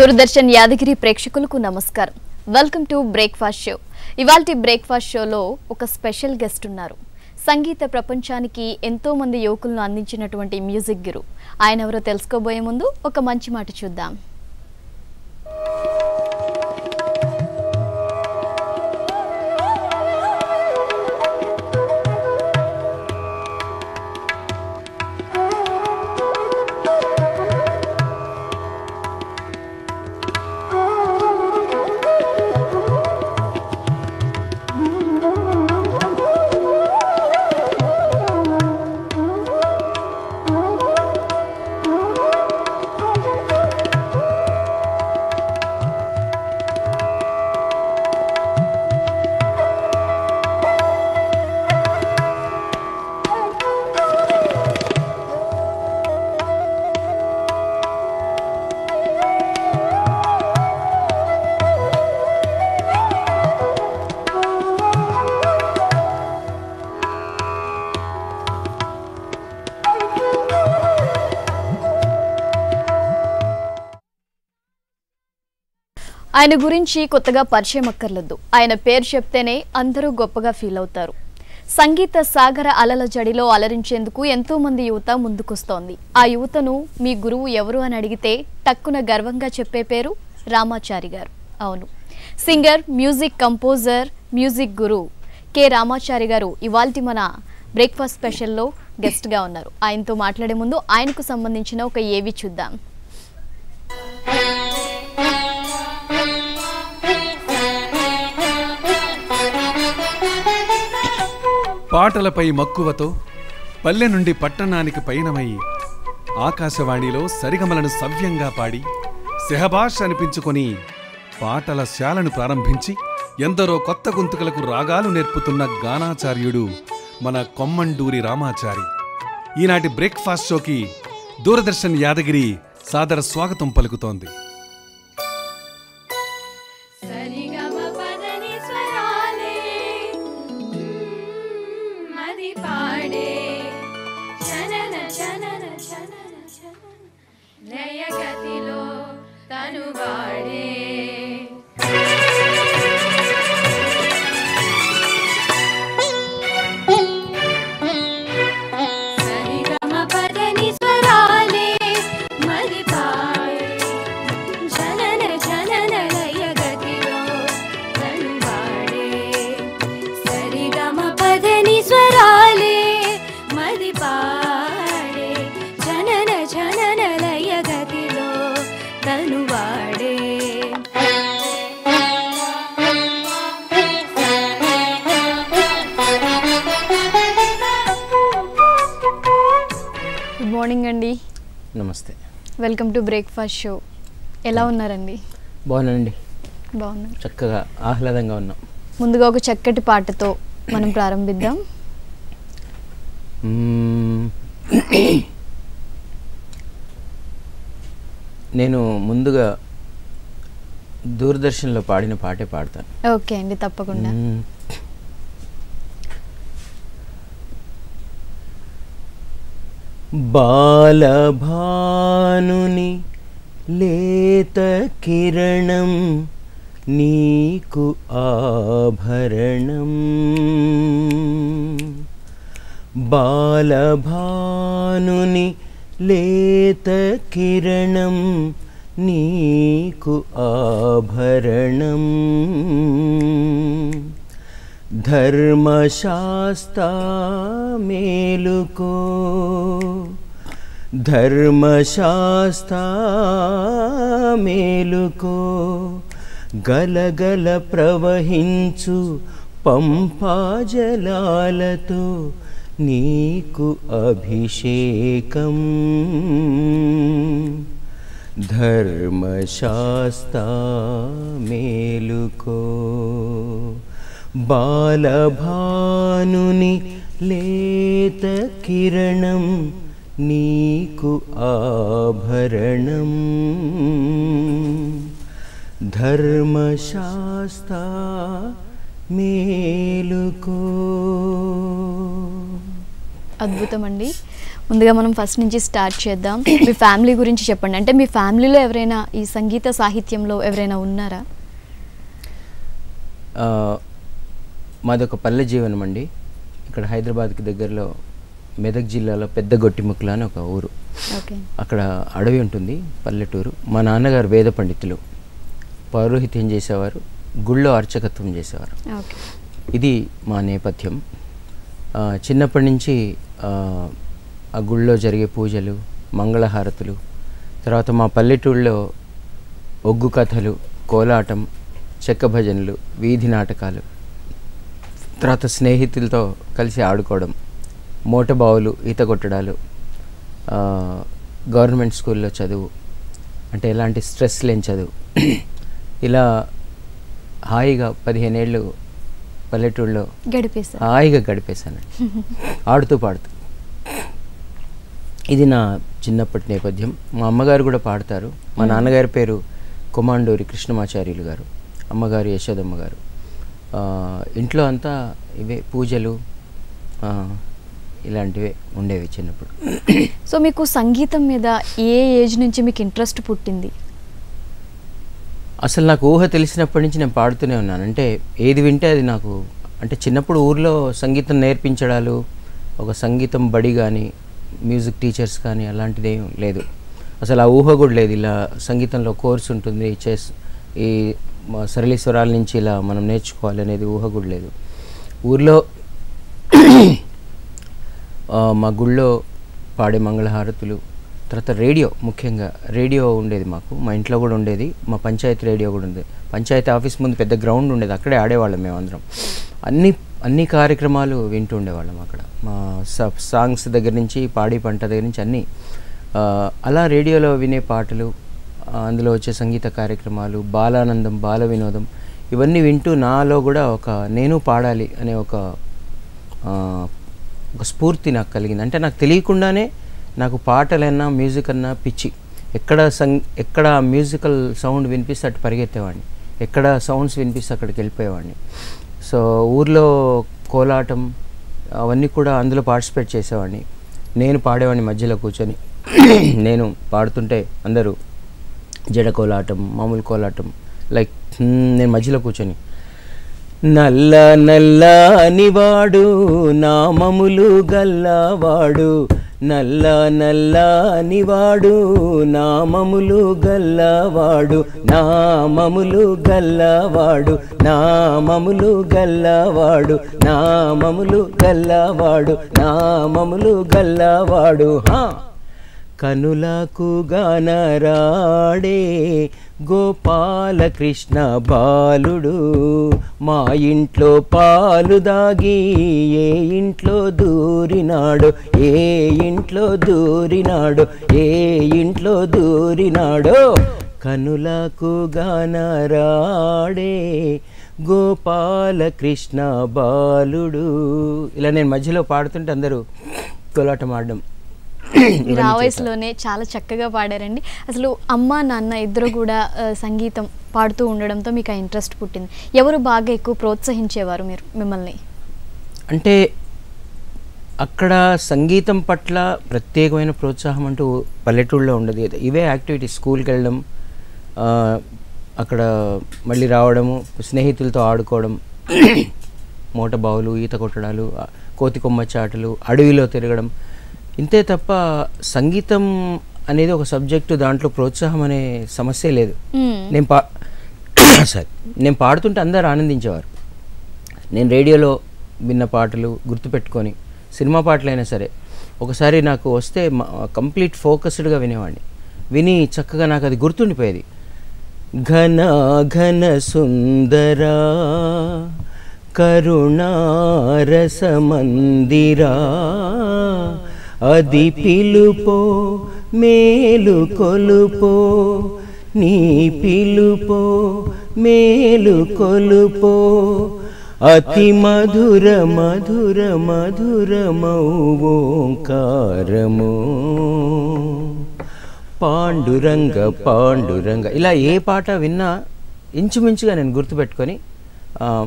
దూరదర్శన్ యాదగిరి ప్రేక్షకులకు నమస్కారం. Welcome to breakfast show ఇవాల్టి బ్రేక్ఫాస్ట్ షోలో ఒక స్పెషల్ గెస్ట్ ఉన్నారు. సంగీత ప్రపంచానికి ఎంతో మంది యువకులను అందించినటువంటి మ్యూజిక్ గురు. ఆయన ఎవరో తెలుసుకోబోయే ముందు ఒక మంచి మాట చూద్దాం. ఆయన గురించి కొత్తగా పరిచయం అక్కర్లేదు. ఆయన పేరు చెప్తేనే అందరూ గొప్పగా ఫీల్ అవుతారు. సంగీత సాగర అలల జడిలో అలరించేందుకు ఎంతో మంది యువత ముందుకొస్తోంది. ఆ యువతను మీ గురువు ఎవరు అని అడిగితే టక్కున గర్వంగా చెప్పే పేరు రామాచారి గారు. అవును. సింగర్ మ్యూజిక్ కంపోజర్ మ్యూజిక్ గురు కె. రామాచారి గారు ఇవాల్టి మన బ్రేక్ఫాస్ట్ స్పెషల్లో గెస్ట్గా ఉన్నారు. ఆయనతో మాట్లాడే ముందు ఆయనకు సంబంధించిన ఒక ఏవి చూద్దాం. పాటలపై మక్కువతో పల్లె నుండి పట్టణానికి పయనమై ఆకాశవాణిలో సరిగమలను సవ్యంగా పాడి సెహబాష్ అనిపించుకొని పాటల శాలను ప్రారంభించి ఎందరో కొత్త గొంతుకలకు రాగాలు నేర్పుతున్న గానాచార్యుడు మన కొమ్మండూరి రామాచారి. ఈనాటి బ్రేక్ఫాస్ట్ షోకి దూరదర్శన్ యాదగిరి సాదర స్వాగతం పలుకుతోంది. నమస్తే. వెల్కమ్ టు బ్రేక్ఫాస్ట్ షో ఎలా ఉన్నారండి? బాగున్నానండి. బాగున్నారు చక్కగా ఆహ్లాదంగా ఉన్నాం. ముందుగా ఒక చక్కటి పాటతో మనం ప్రారంభిద్దాం. నేను ముందుగా దూరదర్శన్లో పాడిన పాటే పాడతాను. ఓకే అండి తప్పకుండా. బాలభానుని లేత కిరణం నీకు ఆభరణం బాలభానుని లేత కిరణం నీకు ఆభరణం ధర్మశాస్తా మేలుకో ధర్మశాస్తా మేలుకో గలగల ప్రవహించు పంపా జలాలతో నీకు అభిషేకం ధర్మశాస్తా మేలుకో బాలభానుని లేత కిరణం నీకు ఆభరణం. ధర్మశాస్తా మేలుకో. అద్భుతం అండి ముందుగా మనం ఫస్ట్ నుంచి స్టార్ట్ చేద్దాం. మీ ఫ్యామిలీ గురించి చెప్పండి. అంటే మీ ఫ్యామిలీలో ఎవరైనా ఈ సంగీత సాహిత్యంలో ఎవరైనా ఉన్నారా? ఆ, మాదొక పల్లె జీవనం అండి. ఇక్కడ హైదరాబాద్కి దగ్గరలో మెదక్ జిల్లాలో పెద్ద గొట్టిముక్కల అని ఒక ఊరు. అక్కడ అడవి ఉంటుంది పల్లెటూరు. మా నాన్నగారు వేద పండితులు. పౌరోహిత్యం చేసేవారు గుళ్ళో అర్చకత్వం చేసేవారు. ఇది మా నేపథ్యం. చిన్నప్పటి నుంచి ఆ, ఆ గుళ్ళో జరిగే పూజలు మంగళహారతులు తర్వాత మా పల్లెటూళ్ళలో ఒగ్గు కథలు కోలాటం చెక్క భజనలు వీధి నాటకాలు తర్వాత స్నేహితులతో కలిసి ఆడుకోవడం మూటబావులు ఈత కొట్టడాలు గవర్నమెంట్ స్కూల్లో చదువు అంటే ఎలాంటి స్ట్రెస్ లేని చదువు. ఇలా హాయిగా పదిహేనేళ్ళు పల్లెటూళ్ళలో గడిపేశారు. హాయిగా గడిపేశాను ఆడుతూ పాడుతూ. ఇది నా చిన్నప్పటి నేపథ్యం. మా అమ్మగారు కూడా పాడతారు. మా నాన్నగారి పేరు కొమాండూరి కృష్ణమాచార్యులు గారు. అమ్మగారు యశోదమ్మ గారు. ఇంట్లో అంతా ఇవే పూజలు ఇలాంటివే ఉండేవి చిన్నప్పుడు. సో మీకు సంగీతం మీద ఏ ఏజ్ నుంచి మీకు ఇంట్రెస్ట్ పుట్టింది? అసలు నాకు ఊహ తెలిసినప్పటి నుంచి నేను పాడుతూనే ఉన్నాను. అంటే ఏది వింటే అది నాకు అంటే చిన్నప్పుడు ఊర్లో సంగీతం నేర్పించడాలు ఒక సంగీతం బడి కానీ మ్యూజిక్ టీచర్స్ కానీ అలాంటిది లేదు. అసలు ఆ ఊహ కూడా లేదు. ఇలా సంగీతంలో కోర్స్ ఉంటుంది చేస్ ఈ సరళి స్వరాల నుంచి ఇలా మనం నేర్చుకోవాలి అనేది ఊహ కూడా లేదు. ఊర్లో మా గుళ్ళో పాడే మంగళహారతులు తర్వాత రేడియో ముఖ్యంగా. రేడియో ఉండేది మాకు మా ఇంట్లో కూడా ఉండేది మా పంచాయతీ రేడియో కూడా ఉంది. పంచాయతీ ఆఫీస్ ముందు పెద్ద గ్రౌండ్ ఉండేది అక్కడే ఆడేవాళ్ళం మేము అందరం. అన్ని అన్ని కార్యక్రమాలు వింటూ ఉండేవాళ్ళం అక్కడ. మా సాంగ్స్ దగ్గర నుంచి పాడి పంట దగ్గర నుంచి అన్నీ. అలా రేడియోలో వినే పాటలు అందులో వచ్చే సంగీత కార్యక్రమాలు బాలానందం బాల వినోదం ఇవన్నీ వింటూ నాలో కూడా ఒక నేను పాడాలి అనే ఒక ఒక స్ఫూర్తి నాకు కలిగింది. అంటే నాకు తెలియకుండానే నాకు పాటలన్నా మ్యూజిక్ అన్నా పిచ్చి. ఎక్కడ సం ఎక్కడ మ్యూజికల్ సౌండ్ వినిపిస్తే అటు పరిగెత్తేవాడిని. ఎక్కడ సౌండ్స్ వినిపిస్తే అక్కడికి వెళ్ళిపోయేవాడిని. సో ఊర్లో కోలాటం అవన్నీ కూడా అందులో పార్టిసిపేట్ చేసేవాడిని. నేను పాడేవాడిని మధ్యలో కూర్చొని. నేను పాడుతుంటే అందరూ జడ కోలాటం మామూలు కోలాటం లైక్ నేను మధ్యలో కూర్చొని నల్ల నల్ల అనివాడు నామములు గల్లవాడు నల్ల నల్ల అనివాడు నామములు గల్లవాడు నామములు గల్లవాడు నామములు గల్లవాడు నామములు గల్లవాడు నామములు గల్లవాడు హా! కనులకు గనరాడే గోపాలకృష్ణ బాలుడు. మా ఇంట్లో పాలు దాగి ఏ ఇంట్లో దూరినాడు ఏ ఇంట్లో దూరినాడు ఏ ఇంట్లో దూరినాడో. కనులకు గనరాడే గోపాలకృష్ణ బాలుడు. ఇలా నేను మధ్యలో పాడుతుంటే అందరూ కోలాటం ఆడడం మీరు ఆ వయసులోనే చాలా చక్కగా పాడారండి. అసలు అమ్మ నాన్న ఇద్దరు కూడా సంగీతం పాడుతూ ఉండడంతో మీకు ఆ ఇంట్రెస్ట్ పుట్టింది. ఎవరు బాగా ఎక్కువ ప్రోత్సహించేవారు మీరు మిమ్మల్ని? అంటే అక్కడ సంగీతం పట్ల ప్రత్యేకమైన ప్రోత్సాహం అంటూ పల్లెటూళ్ళలో ఉండదు. ఇవే యాక్టివిటీస్. స్కూల్కి వెళ్ళడం అక్కడ మళ్ళీ రావడము స్నేహితులతో ఆడుకోవడం మూట బావులు ఈత కొట్టడాలు కోతి కొమ్మచ్చి ఆటలు అడవిలో తిరగడం ఇంతే తప్ప సంగీతం అనేది ఒక సబ్జెక్టు దాంట్లో ప్రోత్సాహం అనే సమస్య లేదు. మ్మ్. నేను పా సారీ నేను పాడుతుంటే అందరు ఆనందించేవారు. నేను రేడియోలో విన్న పాటలు గుర్తుపెట్టుకొని సినిమా పాటలైనా సరే ఒకసారి నాకు వస్తే కంప్లీట్ ఫోకస్డ్గా వినేవాడిని. విని చక్కగా నాకు అది గుర్తుండిపోయేది. ఘన ఘన సుందరా కరుణారసమందిరా అది పిలుపో మేలు కొలుపో. నీ పిలుపో మేలు కొలుపో. అతి మధుర మధుర మధురమౌ ఓంకారము పాండురంగ పాండురంగ. ఇలా ఏ పాట విన్నా ఇంచుమించుగా నేను గుర్తుపెట్టుకొని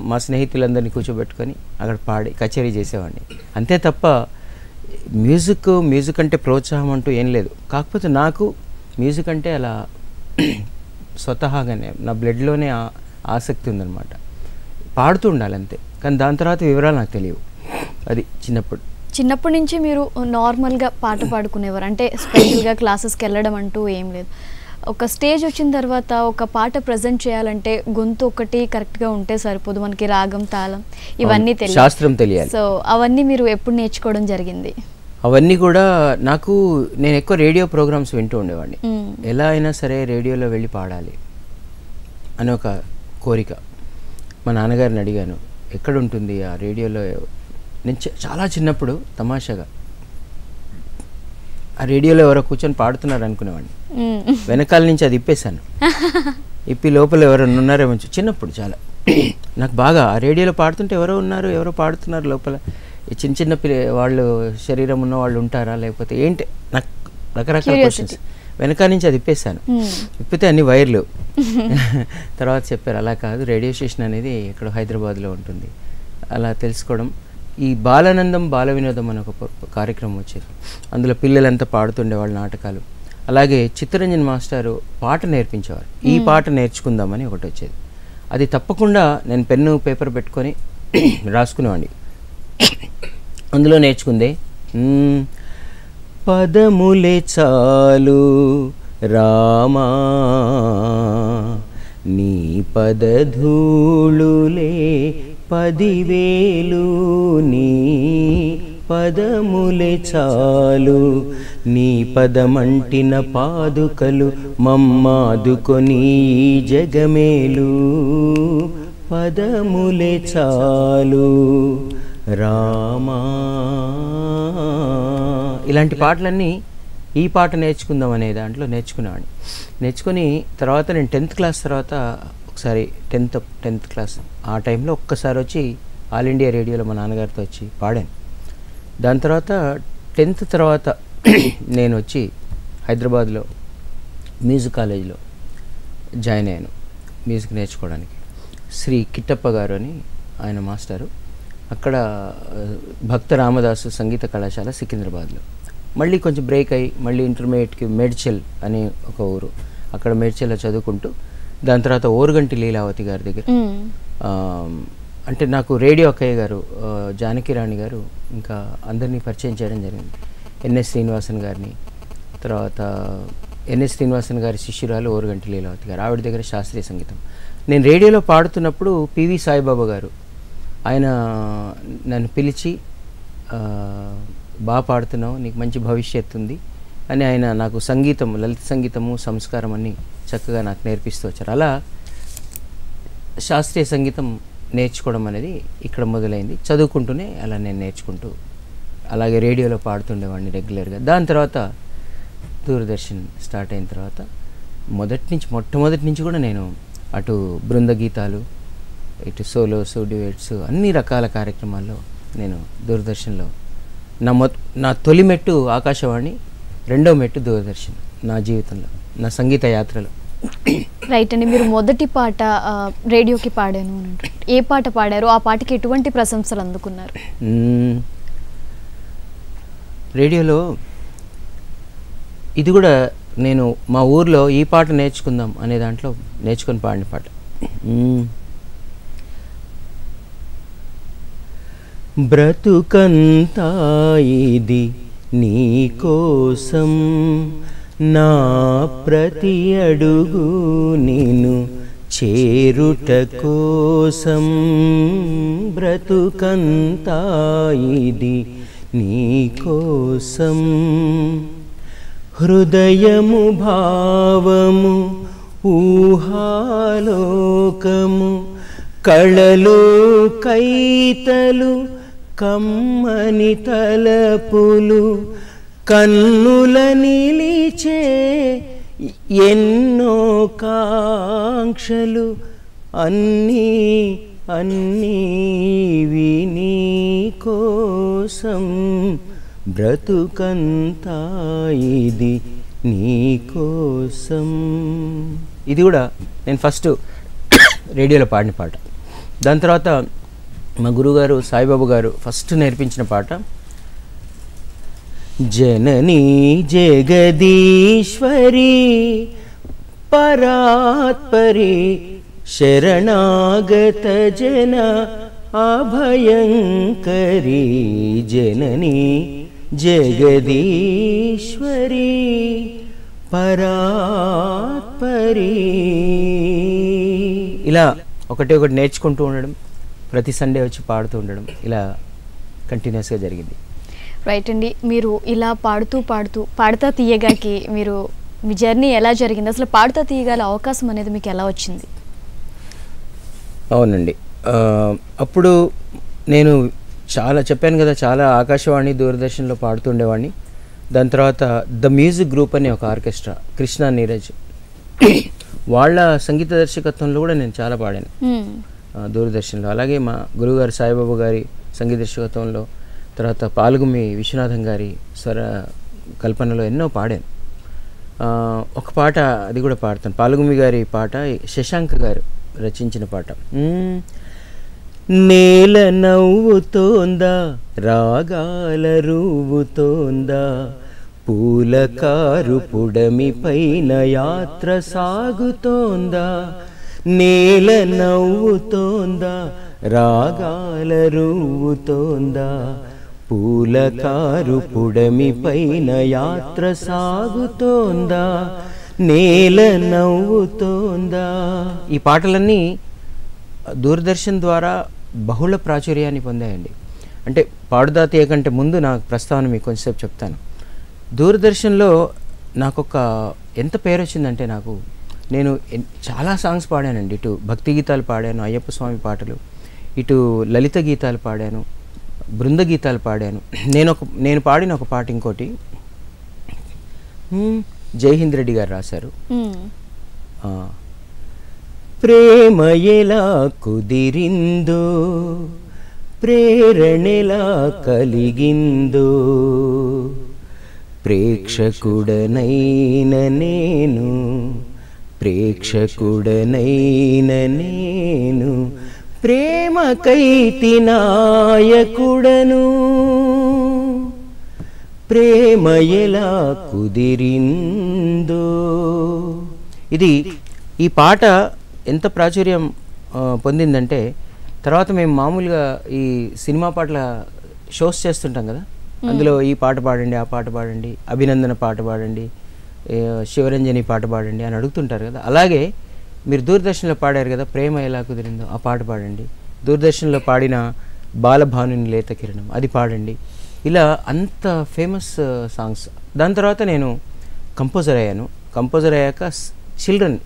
మా స్నేహితులందరినీ కూర్చోబెట్టుకొని అక్కడ పాడి కచేరీ చేసేవాడిని. అంతే తప్ప మ్యూజిక్ మ్యూజిక్ అంటే ప్రోత్సాహం అంటూ ఏం లేదు. కాకపోతే నాకు మ్యూజిక్ అంటే అలా స్వతహాగానే నా బ్లడ్లోనే ఆసక్తి ఉందన్నమాట. పాడుతూ ఉండాలి అంతే. కానీ దాని తర్వాత వివరాలు నాకు తెలియవు. అది చిన్నప్పుడు. చిన్నప్పటి నుంచి మీరు నార్మల్గా పాట పాడుకునేవారు? అంటే స్పెషల్గా క్లాసెస్కి వెళ్ళడం అంటూ ఏం లేదు. ఒక స్టేజ్ వచ్చిన తర్వాత ఒక పాట ప్రజెంట్ చేయాలంటే గొంతు ఒకటి కరెక్ట్గా ఉంటే సరిపోదు. మనకి రాగం తాళం ఇవన్నీ తెలియాలి. శాస్త్రం తెలియాలి. సో అవన్నీ మీరు ఎప్పుడు నేర్చుకోవడం జరిగింది? అవన్నీ కూడా నాకు నేను ఎక్కువ రేడియో ప్రోగ్రామ్స్ వింటూ ఉండేవాడిని. ఎలా అయినా సరే రేడియోలో వెళ్ళి పాడాలి అని ఒక కోరిక. మా నాన్నగారిని అడిగాను ఎక్కడ ఉంటుంది ఆ రేడియోలో? నేను చాలా చిన్నప్పుడు తమాషాగా ఆ రేడియోలో ఎవరో కూర్చొని పాడుతున్నారు అనుకునేవాడిని. వెనకాల నుంచి అది ఇప్పేశాను. ఇప్పి లోపల ఎవరైనా ఉన్నారేమో చిన్నప్పుడు చాలా. నాకు బాగా ఆ రేడియోలో పాడుతుంటే ఎవరో ఉన్నారు ఎవరో పాడుతున్నారు లోపల. ఈ చిన్న చిన్న పిల్ల వాళ్ళు శరీరం ఉన్న వాళ్ళు ఉంటారా లేకపోతే ఏంటి? నాకు రకరకాల. క్వశ్చన్స్ వెనకాల నుంచి అది ఇప్పేశాను. Hmm. ఇప్పితే అన్ని వైర్లు. తర్వాత చెప్పారు అలా కాదు. రేడియో స్టేషన్ అనేది ఇక్కడ హైదరాబాద్లో ఉంటుంది. అలా తెలుసుకోవడం ఈ బాలానందం బాల వినోదం అని ఒక కార్యక్రమం వచ్చేది. అందులో పిల్లలంతా పాడుతుండే వాళ్ళ నాటకాలు. అలాగే చిత్తరంజన్ మాస్టారు పాట నేర్పించేవారు. ఈ పాట నేర్చుకుందామని ఒకటి వచ్చేది. అది తప్పకుండా నేను పెన్ను పేపర్ పెట్టుకొని రాసుకునేవాడిని. అందులో నేర్చుకుందే. పదములే చాలు రామా నీ పదధూళులే పదివేలు నీ పదములే చాలు. నీ పదమంటిన పాదుకలు మమ్మాదుకొని జగమేలు. పదములే చాలు. రామా. ఇలాంటి పాటలన్నీ ఈ పాట నేర్చుకుందాం అనే దాంట్లో నేర్చుకునేవాడిని నేర్చుకుని తర్వాత నేను టెన్త్ క్లాస్ తర్వాత ఒకసారి టెన్త్ టెన్త్ క్లాస్. ఆ టైంలో ఒక్కసారి వచ్చి ఆల్ ఇండియా రేడియోలో మా నాన్నగారితో వచ్చి పాడాను. దాని తర్వాత టెన్త్ తర్వాత నేను వచ్చి హైదరాబాద్లో మ్యూజిక్ కాలేజ్లో జాయిన్ అయ్యాను మ్యూజిక్ నేర్చుకోవడానికి. శ్రీ కిట్టప్ప గారు అని ఆయన మాస్టరు. అక్కడ భక్త రామదాసు సంగీత కళాశాల సికింద్రాబాద్లో. మళ్ళీ కొంచెం బ్రేక్ అయ్యి మళ్ళీ ఇంటర్మీడియట్కి మేడ్చల్ అని ఒక ఊరు. అక్కడ మేడ్చల్లో చదువుకుంటూ దాని తర్వాత ఓరుగంటి లీలావతి గారి దగ్గర. అంటే నాకు రేడియో అక్కయ్య గారు ఆ, జానకి రాణి గారు ఇంకా అందరినీ పరిచయం చేయడం జరిగింది. ఎన్ఎస్ శ్రీనివాసన్ గారిని తర్వాత ఎన్ఎస్ శ్రీనివాసన్ గారి శిష్యురాలు ఓరుగంటి లీలావతి గారు ఆవిడ దగ్గర శాస్త్రీయ సంగీతం. నేను రేడియోలో పాడుతున్నప్పుడు పివి సాయిబాబా గారు ఆయన నన్ను పిలిచి బాగా పాడుతున్నావు నీకు మంచి భవిష్యత్తు ఉంది అని ఆయన నాకు సంగీతం లలిత సంగీతము సంస్కారం అన్ని చక్కగా నాకు నేర్పిస్తూ వచ్చారు. అలా శాస్త్రీయ సంగీతం నేర్చుకోవడం అనేది ఇక్కడ మొదలైంది. చదువుకుంటూనే అలా నేను నేర్చుకుంటూ అలాగే రేడియోలో పాడుతుండేవాడిని రెగ్యులర్గా. దాని తర్వాత దూరదర్శన్ స్టార్ట్ అయిన తర్వాత మొదటి నుంచి మొట్టమొదటి నుంచి కూడా నేను అటు బృంద గీతాలు ఇటు సోలోస్ డ్యూయట్స్ అన్ని రకాల కార్యక్రమాల్లో నేను దూరదర్శన్లో నా మొ నా తొలి మెట్టు ఆకాశవాణి రెండో మెట్టు దూరదర్శన్ నా జీవితంలో నా సంగీత యాత్రలో. రైట్ అండి మీరు మొదటి పాట రేడియోకి పాడాను ఏ పాట పాడారు? ఆ పాటకి ఎటువంటి ప్రశంసలు అందుకున్నారు? రేడియోలో ఇది కూడా నేను మా ఊర్లో ఈ పాట నేర్చుకుందాం అనే దాంట్లో నేర్చుకొని పాడిన పాట. బ్రతుకంతా ఇది నీ కోసం. నా ప్రతి అడుగు నేను చేరుట కోసం బ్రతుకంతా ఇది నీ కోసం. హృదయము భావము ఊహాలోకము కళలు కైతలు కమ్మని తలపులు కన్నుల నిలిచే ఎన్నో కాంక్షలు అన్నీ అన్నీ విని కోసం. బ్రతుకంతా ఇది నీకోసం ఇది కూడా నేను ఫస్ట్ రేడియోలో పాడిన పాట. దాని తర్వాత మా గురుగారు సాయిబాబు గారు ఫస్ట్ నేర్పించిన పాట జననీ జగదీశ్వరి పరాత్పరి శరణాగత జన అభయంకరీ జననీ జగదీశ్వరి పరాత్పరి ఇలా ఒకటి ఒకటి నేర్చుకుంటూ ఉండడం ప్రతి సండే వచ్చి పాడుతూ ఉండడం ఇలా కంటిన్యూస్గా జరిగింది. రైట్ అండి. మీరు ఇలా పాడుతూ పాడుతూ పాడుతా తీయగాకి మీరు మీ జర్నీ ఎలా జరిగింది? అసలు పాడుతా తీయగల అవకాశం అనేది మీకు ఎలా వచ్చింది? అవునండి. అప్పుడు నేను చాలా చెప్పాను కదా చాలా ఆకాశవాణి దూరదర్శన్లో పాడుతుండేవాడిని. దాని తర్వాత ద మ్యూజిక్ గ్రూప్ అనే ఒక ఆర్కెస్ట్రా కృష్ణ నీరజ్. వాళ్ళ సంగీత దర్శకత్వంలో కూడా నేను చాలా పాడాను. దూరదర్శన్లో. అలాగే మా గురువుగారు సాయిబాబా గారి సంగీత దర్శకత్వంలో తర్వాత పాల్గుమి విశ్వనాథం గారి స్వర కల్పనలో ఎన్నో పాడాను. ఒక పాట అది కూడా పాడతాను. పాల్గుమి గారి పాట శశాంక్ గారు రచించిన పాట. నేల నవ్వుతోందా రాగాల రూవుతోందా పూలకారు పుడమి పైన యాత్ర సాగుతోందా నేల నవ్వుతోందా రాగాల రూవుతోందా పూల కారు పుడమి పైన యాత్ర సాగుతోందా? నేల నవ్వుతోందా? ఈ పాటలన్నీ దూరదర్శన్ ద్వారా బహుళ ప్రాచుర్యాన్ని పొందాయండి. అంటే పాడుదాతీయ కంటే ముందు నాకు ప్రస్తావన మీకు కొంచెంసేపు చెప్తాను. దూరదర్శన్లో నాకు ఒక ఎంత పేరు వచ్చిందంటే నాకు నేను చాలా సాంగ్స్ పాడానండి. ఇటు భక్తి గీతాలు పాడాను అయ్యప్ప స్వామి పాటలు ఇటు లలిత గీతాలు పాడాను. బృంద గీతాలు పాడాను. నేను ఒక నేను పాడిన ఒక పాట ఇంకోటి. జైహింద్ రెడ్డి గారు రాశారు. ప్రేమ ఎలా కుదిరిందో ప్రేరణెలా కలిగిందో ప్రేక్షకుడనైన నేను ప్రేక్షకుడనైన నేను ప్రేమకైతి నాయకుడను. ప్రేమ ఎలా కుదిరిందో. ఇది ఈ పాట ఎంత ప్రాచుర్యం పొందిందంటే తర్వాత మేము మామూలుగా ఈ సినిమా పాటల షోస్ చేస్తుంటాం కదా. అందులో ఈ పాట పాడండి ఆ పాట పాడండి అభినందన పాట పాడండి శివరంజని పాట పాడండి అని అడుగుతుంటారు కదా. అలాగే మీరు దూరదర్శన్లో పాడారు కదా ప్రేమ ఎలా కుదిరిందో ఆ పాట పాడండి. దూరదర్శన్లో పాడిన బాలభానుని లేత కిరణం అది పాడండి. ఇలా అంత ఫేమస్ సాంగ్స్. దాని తర్వాత నేను కంపోజర్ అయ్యాను. కంపోజర్ అయ్యాక చిల్డ్రన్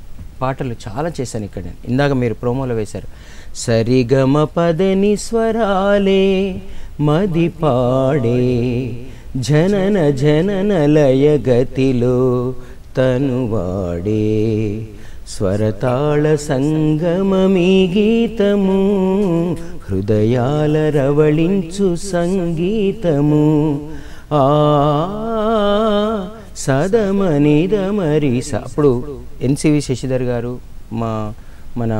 పాటలు చాలా చేశాను ఇక్కడ నేను. ఇందాక మీరు ప్రోమోలో వేశారు. సరిగమ పదని స్వరాలే మది పాడే జనన జనన లయ గతిలో తనువాడే స్వరతాళ సంగమమీ గీతము హృదయాల రవళించు సంగీతము. ఆ సదమనిదమరి అప్పుడు ఎన్సివి శశిధర్ గారు మా మన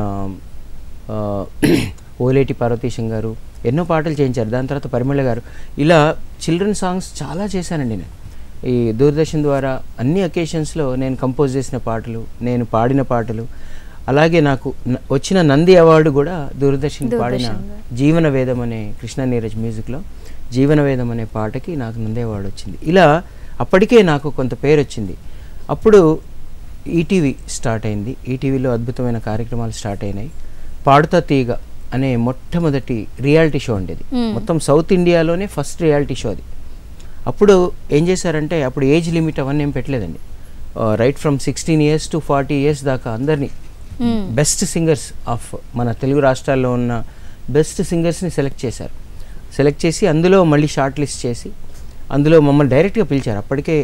ఓలేటి పార్వతీశం గారు ఎన్నో పాటలు చేయించారు. దాని తర్వాత పరిమళ గారు. ఇలా చిల్డ్రన్ సాంగ్స్ చాలా చేశానండి నేను. ఈ దూరదర్శన్ ద్వారా అన్ని అకేషన్స్లో నేను కంపోజ్ చేసిన పాటలు నేను పాడిన పాటలు అలాగే నాకు వచ్చిన నంది అవార్డు కూడా దూరదర్శన్ పాడిన జీవన వేదం అనే కృష్ణ నీరజ్ మ్యూజిక్లో జీవన వేదం అనే పాటకి నాకు నంది అవార్డు వచ్చింది. ఇలా అప్పటికే నాకు కొంత పేరు వచ్చింది. అప్పుడు ఈటీవీ స్టార్ట్ అయింది. ఈటీవీలో అద్భుతమైన కార్యక్రమాలు స్టార్ట్ అయినాయి. పాడుతా తీగ అనే మొట్టమొదటి రియాలిటీ షో ఉండేది. మొత్తం సౌత్ ఇండియాలోనే ఫస్ట్ రియాలిటీ షో అది. అప్పుడు ఏం చేశారంటే అప్పుడు ఏజ్ లిమిట్ అవన్నీ ఏం పెట్టలేదండి. Right from sixteen years to forty years దాకా అందరినీ. బెస్ట్ సింగర్స్ ఆఫ్ మన తెలుగు రాష్ట్రాల్లో ఉన్న బెస్ట్ సింగర్స్ని సెలెక్ట్ చేశారు. సెలెక్ట్ చేసి అందులో మళ్ళీ షార్ట్ లిస్ట్ చేసి అందులో మమ్మల్ని డైరెక్ట్గా పిలిచారు. అప్పటికే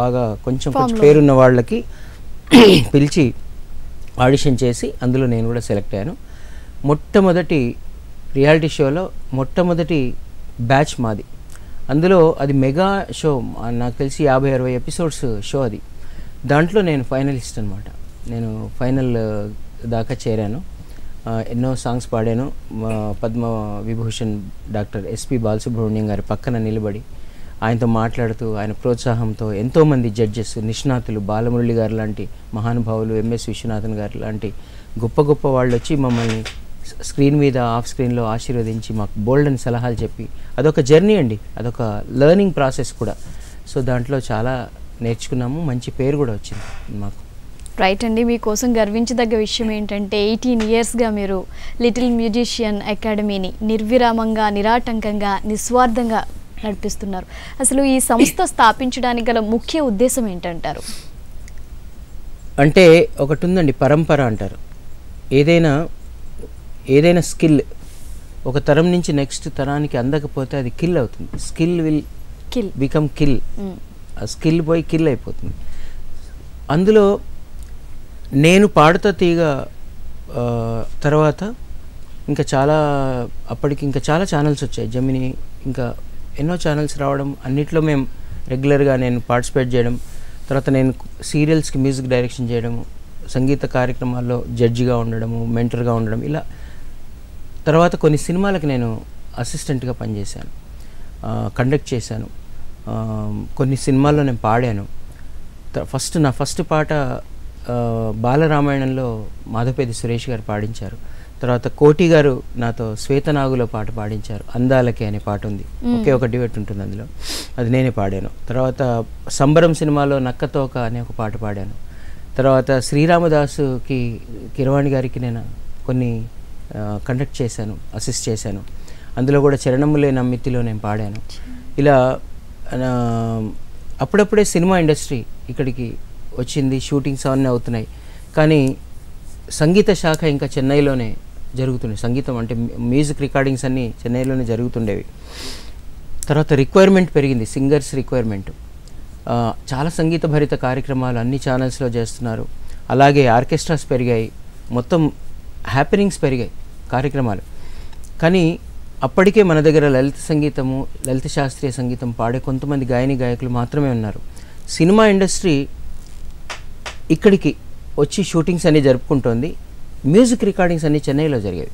బాగా కొంచెం కొంచెం. పేరున్న వాళ్ళకి పిలిచి ఆడిషన్ చేసి అందులో నేను కూడా సెలెక్ట్ అయ్యాను. మొట్టమొదటి రియాలిటీ షోలో మొట్టమొదటి బ్యాచ్ మాది. అందులో అది మెగా షో నాకు తెలిసి యాభై అరవై ఎపిసోడ్స్ షో అది. దాంట్లో నేను ఫైనలిస్ట్ అనమాట నేను ఫైనల్ దాకా చేరాను. ఎన్నో సాంగ్స్ పాడాను. పద్మ విభూషణ్ డాక్టర్ ఎస్పి బాలసుబ్రహ్మణ్యం గారి పక్కన నిలబడి ఆయనతో మాట్లాడుతూ ఆయన ప్రోత్సాహంతో ఎంతోమంది జడ్జెస్ నిష్ణాతులు బాలమురళి గారు లాంటి మహానుభావులు ఎంఎస్ విశ్వనాథన్ గారు లాంటి గొప్ప గొప్ప వాళ్ళు వచ్చి మమ్మల్ని స్క్రీన్ మీద ఆఫ్ స్క్రీన్లో ఆశీర్వదించి మాకు బోల్డ్ అని సలహాలు చెప్పి అదొక జర్నీ అండి. అదొక లెర్నింగ్ ప్రాసెస్ కూడా. సో దాంట్లో చాలా నేర్చుకున్నాము. మంచి పేరు కూడా వచ్చింది మాకు. రైట్ అండి. మీకోసం గర్వించదగ్గ విషయం ఏంటంటే ఎయిటీన్ ఇయర్స్గా మీరు లిటిల్ మ్యూజిషియన్ అకాడమీని నిర్విరామంగా నిరాటంకంగా నిస్వార్థంగా నడిపిస్తున్నారు. అసలు ఈ సంస్థ స్థాపించడానికి గల ముఖ్య ఉద్దేశం ఏంటంటారు? అంటే ఒకటి ఉందండి పరంపర అంటారు. ఏదైనా ఏదైనా స్కిల్ ఒక తరం నుంచి నెక్స్ట్ తరానికి అందకపోతే అది కిల్ అవుతుంది. Skill will kill. Become kill. ఆ స్కిల్ పోయి కిల్ అయిపోతుంది. అందులో నేను పాడుతా తీగ తర్వాత ఇంకా చాలా అప్పటికి ఇంకా చాలా ఛానల్స్ వచ్చాయి. జమిని ఇంకా ఎన్నో ఛానల్స్ రావడం అన్నిట్లో మేము రెగ్యులర్గా నేను పార్టిసిపేట్ చేయడం తర్వాత నేను సీరియల్స్కి మ్యూజిక్ డైరెక్షన్ చేయడము సంగీత కార్యక్రమాల్లో జడ్జిగా ఉండడము మెంటర్గా ఉండడం ఇలా తర్వాత కొన్ని సినిమాలకు నేను అసిస్టెంట్గా పనిచేశాను. కండక్ట్ చేశాను. కొన్ని సినిమాల్లో నేను పాడాను. ఫస్ట్ నా ఫస్ట్ పాట బాలరామాయణంలో మాధవపేది సురేష్ గారు పాడించారు. తర్వాత కోటి గారు నాతో శ్వేతనాగులో పాట పాడించారు. అందాలకే అనే పాట ఉంది. ఒకే ఒక డివెట్ ఉంటుంది అందులో. అది నేనే పాడాను. తర్వాత సంబరం సినిమాలో నక్కతోక అనే ఒక పాట పాడాను. తర్వాత శ్రీరామదాసుకి కిరవాణి గారికి నేను కొన్ని కండక్ట్ చేశాను అసిస్ట్ చేశాను. అందులో కూడా చరణములే నమ్మితిలో నేను పాడాను. ఇలా అప్పుడప్పుడే సినిమా ఇండస్ట్రీ ఇక్కడికి వచ్చింది షూటింగ్స్ అవన్నీ అవుతున్నాయి. కానీ సంగీత శాఖ ఇంకా చెన్నైలోనే జరుగుతుంది సంగీతం అంటే మ్యూజిక్ రికార్డింగ్స్ అన్నీ చెన్నైలోనే జరుగుతుండేవి. తర్వాత రిక్వైర్మెంట్ పెరిగింది సింగర్స్ రిక్వైర్మెంట్ చాలా సంగీత భరిత కార్యక్రమాలు అన్ని ఛానల్స్లో చేస్తున్నారు. అలాగే ఆర్కెస్ట్రాస్ పెరిగాయి. మొత్తం హ్యాపెనింగ్స్ పెరిగాయి. కార్యక్రమాలు. కానీ అప్పటికే మన దగ్గర లలిత సంగీతము లలిత శాస్త్రీయ సంగీతం పాడే కొంతమంది గాయని గాయకులు మాత్రమే ఉన్నారు. సినిమా ఇండస్ట్రీ ఇక్కడికి వచ్చి షూటింగ్స్ అన్ని జరుపుకుంటోంది. మ్యూజిక్ రికార్డింగ్స్ అన్నీ చెన్నైలో జరిగేవి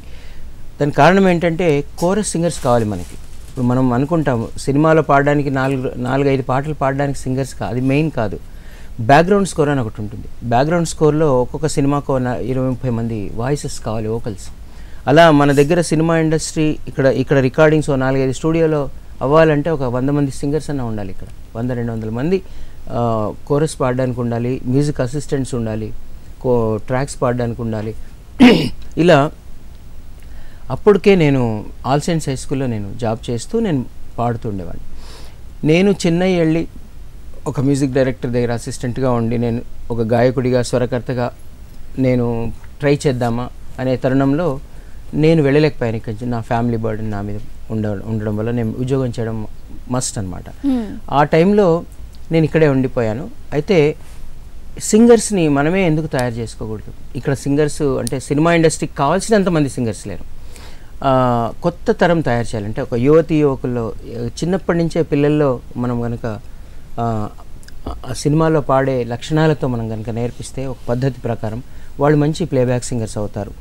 దాని కారణం ఏంటంటే కోరస్ సింగర్స్ కావాలి మనకి. ఇప్పుడు మనం అనుకుంటాము సినిమాలో పాడడానికి నాలుగు నాలుగైదు పాటలు పాడడానికి సింగర్స్ కా అది మెయిన్ కాదు. బ్యాక్గ్రౌండ్ స్కోర్ అని ఒకటి ఉంటుంది. బ్యాక్గ్రౌండ్ స్కోర్లో ఒక్కొక్క సినిమాకు ఇరవై ముప్పై మంది వాయిసెస్ కావాలి వోకల్స్. అలా మన దగ్గర సినిమా ఇండస్ట్రీ ఇక్కడ ఇక్కడ రికార్డింగ్స్ నాలుగైదు స్టూడియోలో అవ్వాలంటే ఒక వంద మంది సింగర్స్ అన్న ఉండాలి ఇక్కడ. వంద రెండు వందల మంది కోరస్ పాడడానికి ఉండాలి మ్యూజిక్ అసిస్టెంట్స్ ఉండాలి కో ట్రాక్స్ పాడడానికి ఉండాలి. ఇలా అప్పటికే నేను ఆల్ సైన్స్ హై స్కూల్లో నేను జాబ్ చేస్తూ నేను పాడుతుండేవాడిని. నేను చెన్నై వెళ్ళి ఒక మ్యూజిక్ డైరెక్టర్ దగ్గర అసిస్టెంట్గా ఉండి నేను ఒక గాయకుడిగా స్వరకర్తగా నేను ట్రై చేద్దామా అనే తరుణంలో నేను వెళ్ళలేకపోయాను ఇక్కడి నుంచి నా ఫ్యామిలీ బర్డెన్ నా మీద ఉండ ఉండడం వల్ల నేను ఉద్యోగం చేయడం మస్ట్ అనమాట ఆ టైంలో నేను ఇక్కడే ఉండిపోయాను. అయితే సింగర్స్ని మనమే ఎందుకు తయారు చేసుకోకూడదు? ఇక్కడ సింగర్స్ అంటే సినిమా ఇండస్ట్రీకి కావాల్సినంత మంది సింగర్స్ లేరు. కొత్త తరం తయారు చేయాలంటే ఒక యువతి యువకుల్లో చిన్నప్పటి నుంచే పిల్లల్లో మనం కనుక సినిమాలో పాడే లక్షణాలతో మనం కనుక నేర్పిస్తే ఒక పద్ధతి ప్రకారం వాళ్ళు మంచి ప్లేబ్యాక్ సింగర్స్ అవుతారు.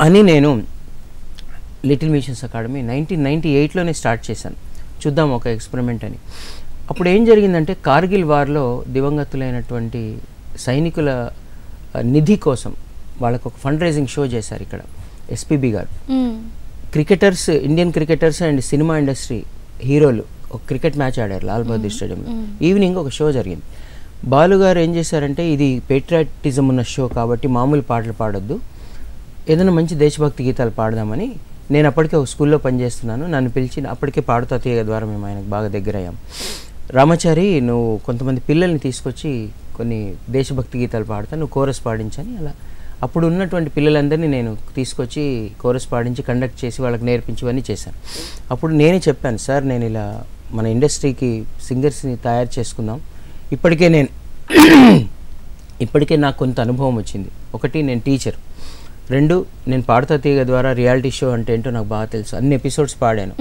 అని నేను little musicians academy nineteen ninety ఎయిట్లోనే start చేశాను. చూద్దాం ఒక ఎక్స్పెరిమెంట్ అని. అప్పుడు ఏం జరిగిందంటే కార్గిల్ వార్లో దివంగతులైనటువంటి సైనికుల నిధి కోసం వాళ్ళకు ఒక ఫండ్ రైజింగ్ షో చేశారు ఇక్కడ ఎస్పీబీ గారు. Cricketers Indian cricketers and cinema industry హీరోలు ఒక క్రికెట్ మ్యాచ్ ఆడారు లాల్ బహదూర్ స్టేడియంలో. ఈవినింగ్ ఒక షో జరిగింది. బాలు గారు ఏం చేశారంటే ఇది పేట్రియాటిజం ఉన్న షో కాబట్టి మామూలు పాటలు పాడొద్దు. ఏదైనా మంచి దేశభక్తి గీతాలు పాడదామని నేను అప్పటికే ఒక స్కూల్లో పనిచేస్తున్నాను. నన్ను పిలిచి అప్పటికే పాడుతా తీయగ ద్వారా మేము ఆయనకు బాగా దగ్గర అయ్యాం రామాచారి నువ్వు కొంతమంది పిల్లల్ని తీసుకొచ్చి కొన్ని దేశభక్తి గీతాలు పాడతా నువ్వు కోరస్ పాడించని అలా. అప్పుడు ఉన్నటువంటి పిల్లలందరినీ నేను తీసుకొచ్చి కోరస్ పాడించి కండక్ట్ చేసి వాళ్ళకి నేర్పించివన్నీ చేశాను. అప్పుడు నేనే చెప్పాను సార్ నేను ఇలా మన ఇండస్ట్రీకి సింగర్స్ని తయారు చేసుకుందాం. ఇప్పటికే నేను ఇప్పటికే నాకు కొంత అనుభవం వచ్చింది. ఒకటి నేను టీచర్. రెండు నేను పాడుతా తీగ ద్వారా రియాలిటీ షో అంటే ఏంటో నాకు బాగా తెలుసు. అన్ని ఎపిసోడ్స్ పాడాను.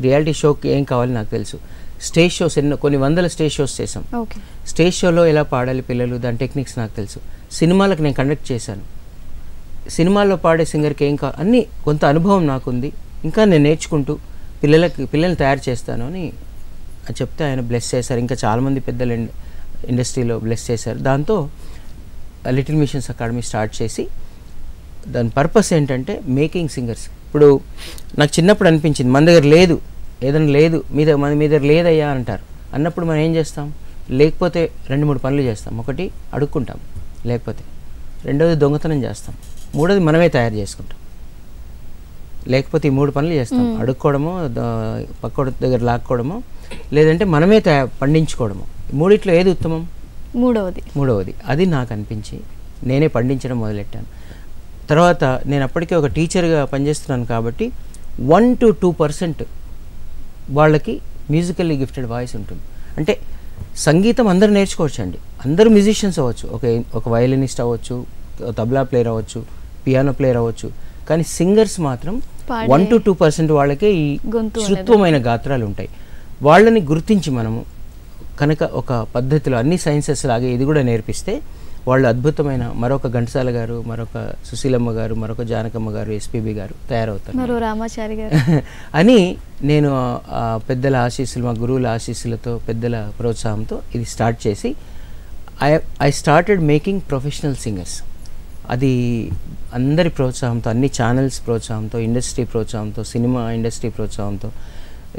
రియాలిటీ షోకి ఏం కావాలి నాకు తెలుసు. స్టేజ్ షోస్ ఎన్నో కొన్ని వందల స్టేజ్ షోస్ చేసాం స్టేజ్ షోలో ఎలా పాడాలి పిల్లలు దాని టెక్నిక్స్ నాకు తెలుసు. సినిమాలకు నేను కండక్ట్ చేశాను. సినిమాల్లో పాడే సింగర్కి ఏం కావాలి అన్నీ కొంత అనుభవం నాకుంది. ఇంకా నేను నేర్చుకుంటూ పిల్లలకి పిల్లల్ని తయారు చేస్తాను అని చెప్తే ఆయన బ్లెస్ చేశారు. ఇంకా చాలామంది పెద్దలు ఇండస్ట్రీలో బ్లెస్ చేశారు. దాంతో లిటిల్ మిషన్స్ అకాడమీ స్టార్ట్ చేసి దాని పర్పస్ ఏంటంటే మేకింగ్ సింగర్స్. ఇప్పుడు నాకు చిన్నప్పుడు అనిపించింది మన దగ్గర లేదు ఏదైనా లేదు మీ దగ్గర మన మీ దగ్గర లేదయ్యా అంటారు. అన్నప్పుడు మనం ఏం చేస్తాం? లేకపోతే రెండు మూడు పనులు చేస్తాం. ఒకటి అడుక్కుంటాం లేకపోతే. రెండోది దొంగతనం చేస్తాం. మూడోది మనమే తయారు చేసుకుంటాం. లేకపోతే ఈ మూడు పనులు చేస్తాం. అడుక్కోవడము పక్కోడి దగ్గర లాక్కోవడము లేదంటే మనమే తయా పండించుకోవడము. మూడిట్లో ఏది ఉత్తమం? మూడవది. మూడవది. అది నాకు అనిపించి నేనే పండించడం మొదలెట్టాను. తర్వాత నేను అప్పటికే ఒక టీచర్గా పనిచేస్తున్నాను కాబట్టి వన్ టు టూ పర్సెంట్ వాళ్ళకి మ్యూజికల్లీ గిఫ్టెడ్ వాయిస్ ఉంటుంది. అంటే సంగీతం అందరూ నేర్చుకోవచ్చు అండి అందరూ మ్యూజిషియన్స్ అవ్వచ్చు. ఒక ఒక వయలినిస్ట్ అవ్వచ్చు తబలా ప్లేయర్ అవ్వచ్చు పియానో ప్లేయర్ అవ్వచ్చు. కానీ సింగర్స్ మాత్రం వన్ టు టూ పర్సెంట్ వాళ్ళకే ఈ శృత్వమైన గాత్రాలు ఉంటాయి. వాళ్ళని గుర్తించి మనము కనుక ఒక పద్ధతిలో అన్ని సైన్సెస్ లాగే ఇది కూడా నేర్పిస్తే వాళ్ళు అద్భుతమైన మరొక ఘంటసాల గారు మరొక సుశీలమ్మ గారు మరొక జానకమ్మ గారు ఎస్పీబి గారు తయారవుతారు. రామాచారి గారు. అని నేను పెద్దల ఆశీస్సులు మా గురువుల ఆశీస్సులతో పెద్దల ప్రోత్సాహంతో ఇది స్టార్ట్ చేసి I I started making professional singers. అది అందరి ప్రోత్సాహంతో అన్ని ఛానల్స్ ప్రోత్సాహంతో ఇండస్ట్రీ ప్రోత్సాహంతో సినిమా ఇండస్ట్రీ ప్రోత్సాహంతో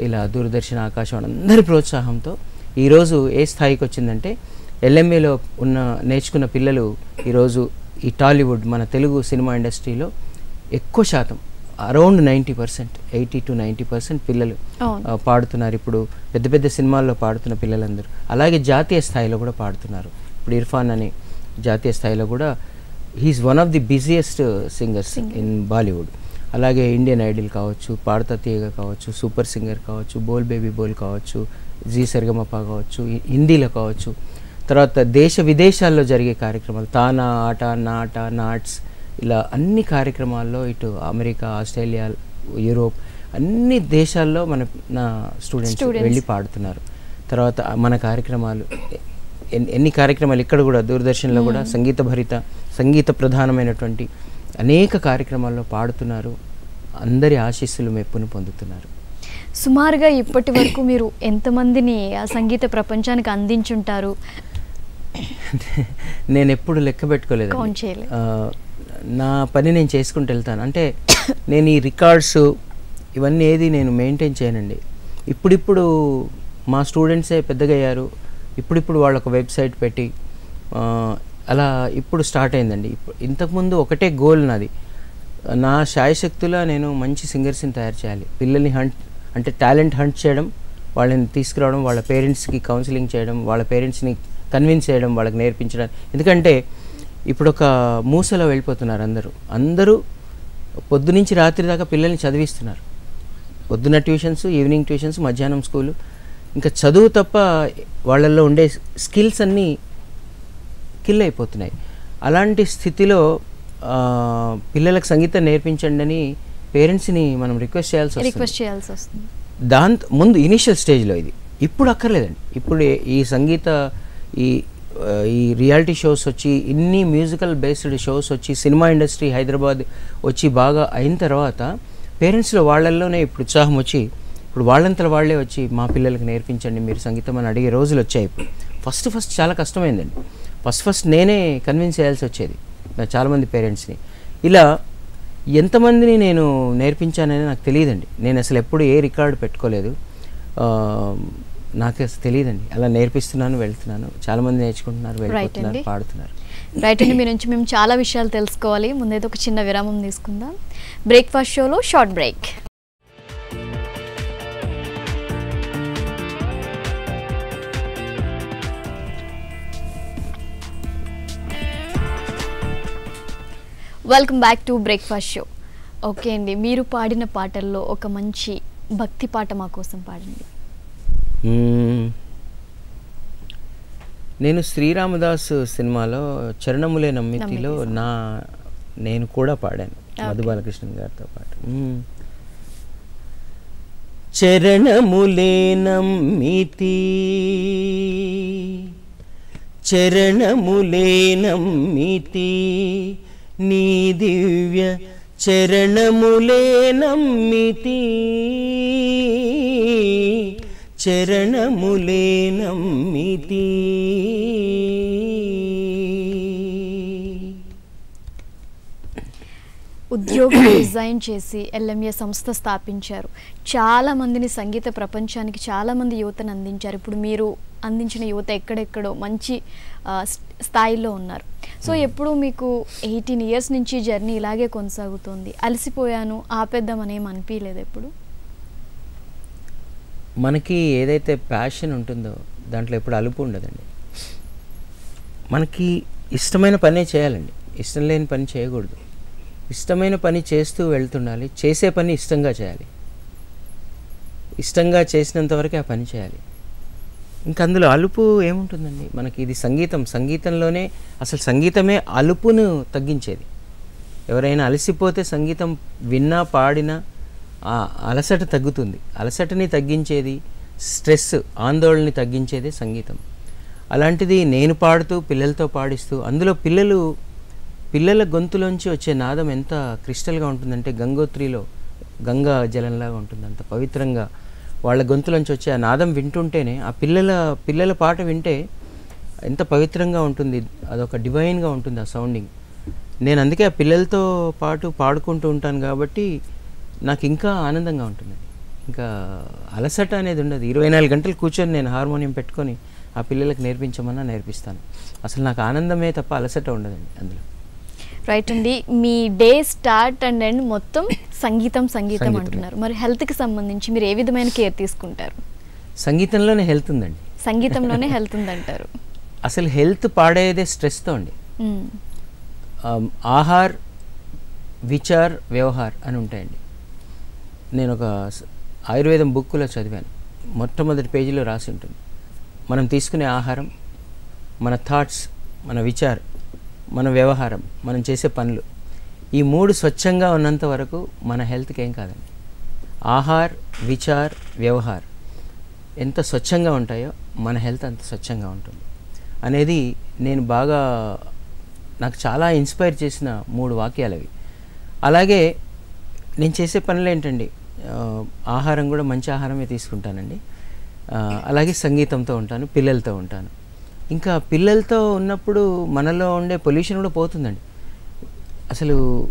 ఇలా దూరదర్శన్ ఆకాశవాణి అందరి ప్రోత్సాహంతో ఈరోజు ఏ స్థాయికి వచ్చిందంటే ఎల్ఎంఏలో ఉన్న నేర్చుకున్న పిల్లలు ఈరోజు ఈ టాలీవుడ్ మన తెలుగు సినిమా ఇండస్ట్రీలో ఎక్కువ శాతం around ninety percent eighty to ninety percent పిల్లలు పాడుతున్నారు. ఇప్పుడు పెద్ద పెద్ద సినిమాల్లో పాడుతున్న పిల్లలందరూ. అలాగే జాతీయ స్థాయిలో కూడా పాడుతున్నారు. ఇప్పుడు ఇర్ఫాన్ అని జాతీయ స్థాయిలో కూడా he's one of the busiest singers in Bollywood. అలాగే ఇండియన్ ఐడల్ కావచ్చు పాడతా తీయగా కావచ్చు సూపర్ సింగర్ కావచ్చు బోల్ బేబీ బోల్ కావచ్చు జీ సరిగమప కావచ్చు హిందీలో కావచ్చు. తర్వాత దేశ విదేశాల్లో జరిగే కార్యక్రమాలు తానా ఆట నాట నాట్స్ ఇలా అన్ని కార్యక్రమాల్లో ఇటు అమెరికా ఆస్ట్రేలియా యూరోప్ అన్ని దేశాల్లో మన నా స్టూడెంట్స్. వెళ్ళి పాడుతున్నారు. తర్వాత మన కార్యక్రమాలు ఎన్- ఎన్ని కార్యక్రమాలు ఇక్కడ కూడా దూరదర్శన్లో కూడా సంగీత భరిత సంగీత ప్రధానమైనటువంటి అనేక కార్యక్రమాల్లో పాడుతున్నారు. అందరి ఆశీస్సులు మెప్పును పొందుతున్నారు. సుమారుగా ఇప్పటి వరకు మీరు ఎంతమందిని ఆ సంగీత ప్రపంచానికి అందించుంటారు? నేను ఎప్పుడు లెక్క పెట్టుకోలేదు. నా పని నేను చేసుకుంటూ వెళ్తాను. అంటే నేను ఈ రికార్డ్స్ ఇవన్నీ ఏది నేను మెయింటైన్ చేయనండి. ఇప్పుడిప్పుడు మా స్టూడెంట్సే పెద్దగా అయ్యారు ఇప్పుడిప్పుడు వాళ్ళు ఒక వెబ్సైట్ పెట్టి అలా ఇప్పుడు స్టార్ట్ అయిందండి. ఇంతకుముందు ఒకటే గోల్ నాది. నా శాయశక్తులా నేను మంచి సింగర్స్ని తయారు చేయాలి. పిల్లల్ని హంట్ అంటే టాలెంట్ హంట్ చేయడం వాళ్ళని తీసుకురావడం వాళ్ళ పేరెంట్స్కి కౌన్సిలింగ్ చేయడం వాళ్ళ పేరెంట్స్ని కన్విన్స్ చేయడం వాళ్ళకి నేర్పించడం. ఎందుకంటే ఇప్పుడు ఒక మూసలో వెళ్ళిపోతున్నారు అందరూ. అందరూ పొద్దునుంచి రాత్రి దాకా పిల్లల్ని చదివిస్తున్నారు. పొద్దున ట్యూషన్స్ ఈవినింగ్ ట్యూషన్స్ మధ్యాహ్నం స్కూలు. ఇంకా చదువు తప్ప వాళ్ళల్లో ఉండే స్కిల్స్ అన్నీ కిల్ అయిపోతున్నాయి. అలాంటి స్థితిలో పిల్లలకు సంగీతం నేర్పించండి అని పేరెంట్స్ని మనం రిక్వెస్ట్ చేయాల్సి వస్తుంది. రిక్వెస్ట్ చేయాల్సి వస్తుంది. దాంతో ముందు ఇనిషియల్ స్టేజ్లో ఇది. ఇప్పుడు అక్కర్లేదండి. ఇప్పుడు ఈ సంగీత ఈ ఈ రియాలిటీ షోస్ వచ్చి ఇన్ని మ్యూజికల్ బేస్డ్ షోస్ వచ్చి సినిమా ఇండస్ట్రీ హైదరాబాద్ వచ్చి బాగా అయిన తర్వాత పేరెంట్స్లో వాళ్ళల్లోనే ఇప్పుడు ఉత్సాహం వచ్చి ఇప్పుడు వాళ్ళంతలో వాళ్ళే వచ్చి మా పిల్లలకి నేర్పించండి మీరు సంగీతం అని అడిగే రోజులు వచ్చాయి. ఇప్పుడు ఫస్ట్ ఫస్ట్ చాలా కష్టమైందండి. ఫస్ట్ ఫస్ట్ నేనే కన్విన్స్ చేయాల్సి వచ్చేది నా చాలామంది పేరెంట్స్ని. ఇలా ఎంతమందిని నేను నేర్పించానని నాకు తెలియదండి. నేను అసలు ఎప్పుడు ఏ రికార్డు పెట్టుకోలేదు. నాకు తెలియదండి. అలా నేర్పిస్తున్నాను వెళ్తున్నాను. చాలామంది నేర్చుకుంటున్నారు వెళ్ళిపోతున్నారు. పాడుతున్నారు. రైట్ అండి. మీ నుంచి మేము చాలా విషయాలు తెలుసుకోవాలి. ముందైతే ఒక చిన్న విరామం తీసుకుందాం. బ్రేక్ఫాస్ట్ షోలో short break welcome back to breakfast show okay అండి. మీరు పాడిన పాటల్లో ఒక మంచి భక్తి పాట మా కోసం పాడండి. నేను శ్రీరామదాస్ సినిమాలో చరణములే నమ్మితిలో నమ్మితి నా నేను కూడా పాడాను. మధు బాలకృష్ణ గారితో పాటు. చరణములే నమ్మితి చరణములే నమ్మితి నీ దివ్య చరణములే నమ్మితి చరణములే నమ్మితి ఉద్యోగం రిజైన్ చేసి ఎల్ఎంఏ సంస్థ స్థాపించారు. చాలా మందిని సంగీత ప్రపంచానికి చాలా మంది యువతను అందించారు. ఇప్పుడు మీరు అందించిన యువత ఎక్కడెక్కడో మంచి స్థాయిలో ఉన్నారు. సో ఎప్పుడు మీకు ఎయిటీన్ ఇయర్స్ నుంచి జర్నీ ఇలాగే కొనసాగుతుంది. అలసిపోయాను ఆపేద్దామని అనిపించలేదు ఎప్పుడు? మనకి ఏదైతే ప్యాషన్ ఉంటుందో దాంట్లో ఎప్పుడు అలుపు ఉండదండి. మనకి ఇష్టమైన పనే చేయాలండి. ఇష్టం లేని పని చేయకూడదు. ఇష్టమైన పని చేస్తూ వెళ్తుండాలి. చేసే పని ఇష్టంగా చేయాలి. ఇష్టంగా చేసినంతవరకు ఆ పని చేయాలి. ఇంకా అందులో అలుపు ఏముంటుందండి? మనకి ఇది సంగీతం. సంగీతంలోనే అసలు సంగీతమే అలుపును తగ్గించేది. ఎవరైనా అలసిపోతే సంగీతం విన్నా పాడినా ఆ అలసట తగ్గుతుంది. అలసటని తగ్గించేది స్ట్రెస్ ఆందోళనని తగ్గించేదే సంగీతం. అలాంటిది నేను పాడుతూ పిల్లలతో పాడిస్తూ అందులో పిల్లలు పిల్లల గొంతులోంచి వచ్చే నాదం ఎంత క్రిస్టల్గా ఉంటుందంటే గంగోత్రిలో గంగా జలంలాగా ఉంటుంది అంత పవిత్రంగా వాళ్ళ గొంతులోంచి వచ్చే ఆ నాదం వింటుంటేనే ఆ పిల్లల పిల్లల పాట వింటే ఎంత పవిత్రంగా ఉంటుంది అదొక డివైన్గా ఉంటుంది ఆ సౌండింగ్. నేను అందుకే ఆ పిల్లలతో పాటు పాడుకుంటూ ఉంటాను కాబట్టి నాకు ఇంకా ఆనందంగా ఉంటుంది. ఇంకా అలసట అనేది ఉండదు. ఇరవై నాలుగు గంటలు కూర్చొని నేను హార్మోనియం పెట్టుకొని ఆ పిల్లలకు నేర్పించమన్నా నేర్పిస్తాను. అసలు నాకు ఆనందమే తప్ప అలసట ఉండదండి అందులో. రైట్ అండి. మీ డే స్టార్ట్ అండ్ ఎండ్ మొత్తం సంగీతం సంగీతం. అంటున్నారు. మరి హెల్త్కి సంబంధించి మీరు ఏ విధమైన కేర్ తీసుకుంటారు? సంగీతంలోనే హెల్త్ ఉందండి. సంగీతంలోనే హెల్త్ ఉందంటారు. అసలు హెల్త్ పాడేదే స్ట్రెస్తో అండి. ఆహార్ విచార్ వ్యవహార్ అని ఉంటాయండి. నేను ఒక ఆయుర్వేదం బుక్లో చదివాను. మొట్టమొదటి పేజీలో రాసి ఉంటుంది. మనం తీసుకునే ఆహారం మన థాట్స్ మన విచార్ మన వ్యవహారం మనం చేసే పనులు ఈ మూడు స్వచ్ఛంగా ఉన్నంత వరకు మన హెల్త్కి ఏం కాదండి. ఆహార్ విచార్ వ్యవహార్ ఎంత స్వచ్ఛంగా ఉంటాయో మన హెల్త్ అంత స్వచ్ఛంగా ఉంటుంది. అనేది నేను బాగా నాకు చాలా ఇన్స్పైర్ చేసిన మూడు వాక్యాలు అవి అలాగే నేను చేసే పనులు ఏంటండి? ఆహారం కూడా మంచి ఆహారమే తీసుకుంటానండి. అలాగే సంగీతంతో ఉంటాను పిల్లలతో ఉంటాను. ఇంకా పిల్లలతో ఉన్నప్పుడు మనలో ఉండే పొల్యూషన్ కూడా పోతుందండి. అసలు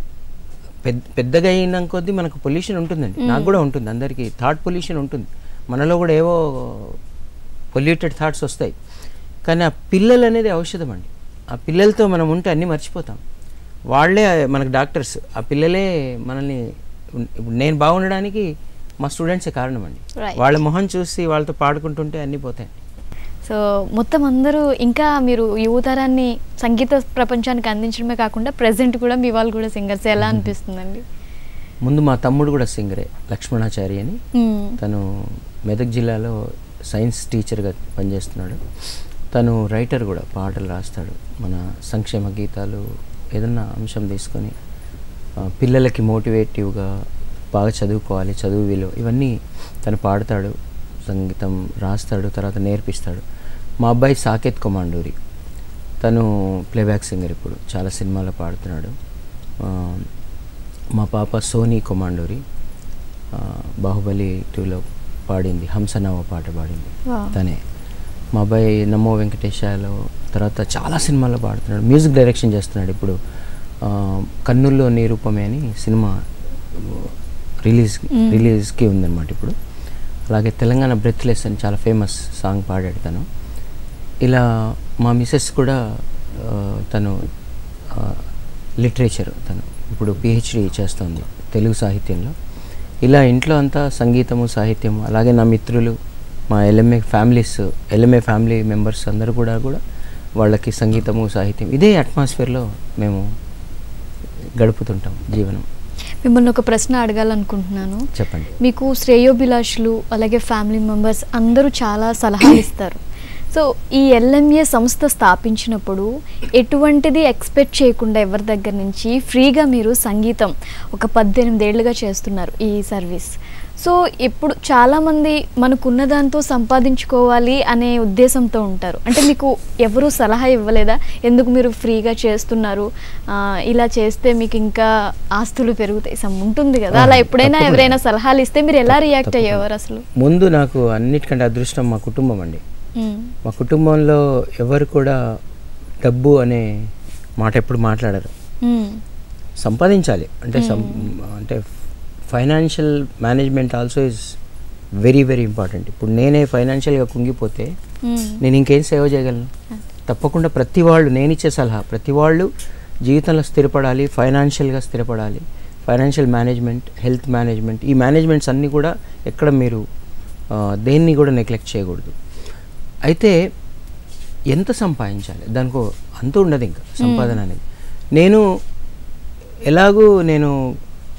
పెద్ద పెద్దగా అయిన కొద్దీ మనకు పొల్యూషన్ ఉంటుందండి. నాకు కూడా ఉంటుంది. అందరికీ థాట్ పొల్యూషన్ ఉంటుంది. మనలో కూడా ఏవో పొల్యూటెడ్ థాట్స్ వస్తాయి. కానీ ఆ పిల్లలు అనేది ఔషధం అండి. ఆ పిల్లలతో మనం ఉంటే అన్నీ మర్చిపోతాం. వాళ్ళే మనకు డాక్టర్స్ ఆ పిల్లలే మనల్ని ఇప్పుడు నేను బాగుండడానికి మా స్టూడెంట్సే కారణం అండి. వాళ్ళ మొహం చూసి వాళ్ళతో పాడుకుంటుంటే అన్నీ పోతాయి. సో మొత్తం అందరూ ఇంకా మీరు యువతరాన్ని సంగీత ప్రపంచానికి అందించడమే కాకుండా ప్రెసెంట్ కూడా మీ వాళ్ళు కూడా సింగర్స్ ఎలా అనిపిస్తుందండి? ముందు మా తమ్ముడు కూడా సింగరే లక్ష్మణాచారి అని. తను మెదక్ జిల్లాలో సైన్స్ టీచర్గా పనిచేస్తున్నాడు. తను రైటర్ కూడా పాటలు రాస్తాడు. మన సంక్షేమ గీతాలు ఏదన్నా అంశం తీసుకొని పిల్లలకి మోటివేటివ్గా బాగా చదువుకోవాలి చదువు విలువ ఇవన్నీ తను పాడతాడు సంగీతం రాస్తాడు తర్వాత నేర్పిస్తాడు. మా అబ్బాయి సాకేత్ కొమాండూరి. తను ప్లేబ్యాక్ సింగర్ ఇప్పుడు చాలా సినిమాలో పాడుతున్నాడు. మా పాప సోనీ కొమాండూరి బాహుబలి టూలో పాడింది హంసనామ పాట పాడింది. తనే. మా అబ్బాయి నమో వెంకటేశాలో తర్వాత చాలా సినిమాల్లో పాడుతున్నాడు మ్యూజిక్ డైరెక్షన్ చేస్తున్నాడు ఇప్పుడు. కన్నుల్లో నీ రూపమే అని సినిమా రిలీజ్ రిలీజ్కి ఉందన్నమాట ఇప్పుడు. అలాగే తెలంగాణ బ్రెత్లెస్ అని చాలా ఫేమస్ సాంగ్ పాడాడు తను. ఇలా మా మిసెస్ కూడా తను లిటరేచర్ తను. ఇప్పుడు పిహెచ్డి చేస్తుంది తెలుగు సాహిత్యంలో. ఇలా ఇంట్లో అంతా సంగీతము సాహిత్యము అలాగే నా మిత్రులు మా LMA families LMA family members అందరూ కూడా కూడా వాళ్ళకి సంగీతము సాహిత్యం ఇదే అట్మాస్ఫియర్లో మేము గడుపుతుంటాం జీవనం. మిమ్మల్ని ఒక ప్రశ్న అడగాలనుకుంటున్నాను. చెప్పండి. మీకు శ్రేయోభిలాషులు అలాగే ఫ్యామిలీ మెంబర్స్ అందరూ చాలా సలహాలు ఇస్తారు. సో ఈ ఎల్ఎంఏ సంస్థ స్థాపించినప్పుడు ఎటువంటిది ఎక్స్పెక్ట్ చేయకుండా ఎవరి దగ్గర నుంచి ఫ్రీగా మీరు సంగీతం ఒక పద్దెనిమిది ఏళ్ళుగా చేస్తున్నారు ఈ సర్వీస్? సో ఇప్పుడు చాలామంది మనకున్న దాంతో సంపాదించుకోవాలి అనే ఉద్దేశంతో ఉంటారు. అంటే మీకు ఎవరు సలహా ఇవ్వలేదా? ఎందుకు మీరు ఫ్రీగా చేస్తున్నారు? ఇలా చేస్తే మీకు ఇంకా ఆస్తులు పెరుగుతాయి. సమ్ ఉంటుంది కదా. అలా ఎప్పుడైనా. ఎవరైనా సలహాలు ఇస్తే మీరు ఎలా రియాక్ట్. అయ్యేవారు అసలు? ముందు నాకు అన్నిటికంటే అదృష్టం మా కుటుంబం అండి. మా కుటుంబంలో ఎవరు కూడా డబ్బు అనే మాట ఎప్పుడు మాట్లాడరు. మ్మ్. సంపాదించాలి. అంటే సం- అంటే financial management also is very very important. ఇప్పుడు నేనే ఫైనాన్షియల్గా కుంగిపోతే. నేను ఇంకేం సేవ చేయగలను? తప్పకుండా ప్రతి వాళ్ళు నేను ఇచ్చే సలహా ప్రతి వాళ్ళు జీవితంలో స్థిరపడాలి ఫైనాన్షియల్గా స్థిరపడాలి. ఫైనాన్షియల్ మేనేజ్మెంట్ హెల్త్ మేనేజ్మెంట్ ఈ మేనేజ్మెంట్స్ అన్నీ కూడా ఎక్కడ మీరు దేన్ని కూడా నెగ్లెక్ట్ చేయకూడదు. అయితే ఎంత సంపాదించాలి? దానికో అంత ఉండదు ఇంకా సంపాదన అనేది. నేను ఎలాగూ నేను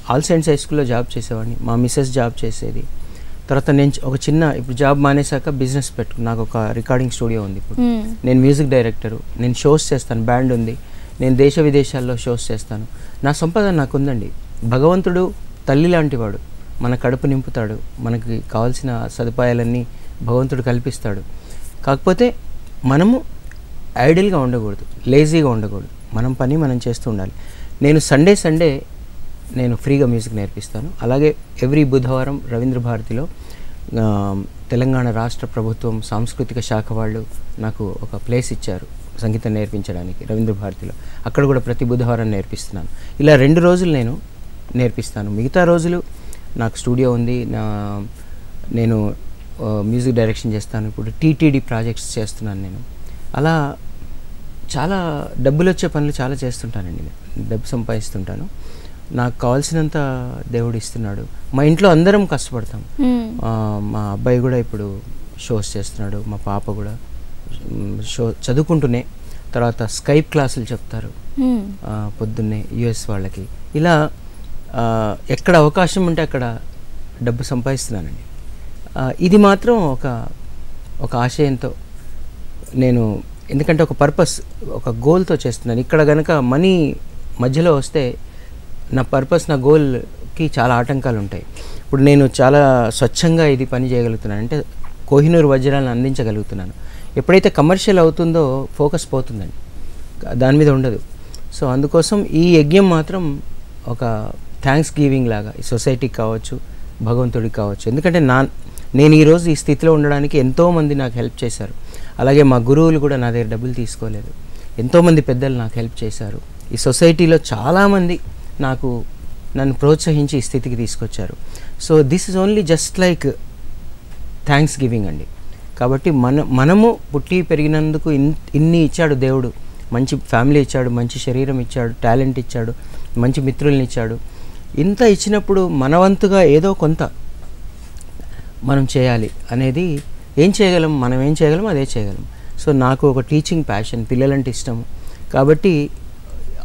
ఆల్ సైన్స్ హై స్కూల్లో జాబ్ చేసేవాడిని. మా మిస్సెస్ జాబ్ చేసేది. తర్వాత నేను ఒక చిన్న ఇప్పుడు జాబ్ మానేశాక బిజినెస్ పెట్టుకు నాకు ఒక రికార్డింగ్ స్టూడియో ఉంది ఇప్పుడు. నేను మ్యూజిక్ డైరెక్టరు. నేను షోస్ చేస్తాను. బ్యాండ్ ఉంది. నేను దేశ విదేశాల్లో షోస్ చేస్తాను. నా సంపాదన నాకు ఉందండి. భగవంతుడు తల్లి లాంటివాడు. మన కడుపు నింపుతాడు. మనకి కావాల్సిన సదుపాయాలన్నీ భగవంతుడు కల్పిస్తాడు. కాకపోతే మనము ఐడియల్గా ఉండకూడదు లేజీగా ఉండకూడదు. మనం పని మనం చేస్తూ ఉండాలి. నేను సండే సండే నేను ఫ్రీగా మ్యూజిక్ నేర్పిస్తాను. అలాగే ఎవ్రీ బుధవారం రవీంద్ర భారతిలో తెలంగాణ రాష్ట్ర ప్రభుత్వం సాంస్కృతిక శాఖ వాళ్ళు నాకు ఒక ప్లేస్ ఇచ్చారు సంగీతం నేర్పించడానికి రవీంద్ర భారతిలో. అక్కడ కూడా ప్రతి బుధవారం నేర్పిస్తున్నాను. ఇలా రెండు రోజులు నేను నేర్పిస్తాను. మిగతా రోజులు నాకు స్టూడియో ఉంది. నా నేను మ్యూజిక్ డైరెక్షన్ చేస్తాను. ఇప్పుడు టీటీడీ ప్రాజెక్ట్స్ చేస్తున్నాను నేను. అలా చాలా డబ్బులు వచ్చే పనులు చాలా చేస్తుంటానండి నేను. డబ్బు సంపాదిస్తుంటాను. నాకు కావాల్సినంత దేవుడు ఇస్తున్నాడు. మా ఇంట్లో అందరం కష్టపడతాం. మా అబ్బాయి కూడా ఇప్పుడు షోస్ చేస్తున్నాడు. మా పాప కూడా షో చదువుకుంటూనే. తర్వాత స్కైప్ క్లాసులు చెప్తారు. పొద్దున్నే యుఎస్ వాళ్ళకి. ఇలా ఎక్కడ అవకాశం ఉంటే అక్కడ డబ్బు సంపాదిస్తున్నానండి. ఇది మాత్రం ఒక ఒక ఆశయంతో నేను ఎందుకంటే ఒక పర్పస్ ఒక గోల్తో చేస్తున్నాను. ఇక్కడ కనుక మనీ మధ్యలో వస్తే నా పర్పస్ నా గోల్కి చాలా ఆటంకాలు ఉంటాయి. ఇప్పుడు నేను చాలా స్వచ్ఛంగా ఇది పని చేయగలుగుతున్నాను. అంటే కోహినూరు వజ్రాలను అందించగలుగుతున్నాను. ఎప్పుడైతే కమర్షియల్ అవుతుందో ఫోకస్ పోతుందండి. దాని మీద ఉండదు. సో అందుకోసం ఈ యజ్ఞం మాత్రం ఒక థ్యాంక్స్ గివింగ్ లాగా ఈ సొసైటీకి కావచ్చు భగవంతుడికి కావచ్చు. ఎందుకంటే నా నేను ఈరోజు ఈ స్థితిలో ఉండడానికి ఎంతోమంది నాకు హెల్ప్ చేశారు. అలాగే మా గురువులు కూడా నా దగ్గర డబ్బులు తీసుకోలేదు. ఎంతోమంది పెద్దలు నాకు హెల్ప్ చేశారు. ఈ సొసైటీలో చాలామంది నాకు నన్ను ప్రోత్సహించి ఈ స్థితికి తీసుకొచ్చారు. So this is only just like thanksgiving అండి. కాబట్టి మన మనము పుట్టి పెరిగినందుకు ఇన్ ఇన్ని ఇచ్చాడు దేవుడు. మంచి ఫ్యామిలీ ఇచ్చాడు మంచి శరీరం ఇచ్చాడు టాలెంట్ ఇచ్చాడు మంచి మిత్రుల్ని ఇచ్చాడు. ఇంత ఇచ్చినప్పుడు మనవంతుగా ఏదో కొంత మనం చేయాలి అనేది ఏం చేయగలం మనం ఏం చేయగలం అదే చేయగలం. సో నాకు ఒక టీచింగ్ ప్యాషన్ పిల్లలంటే ఇష్టం కాబట్టి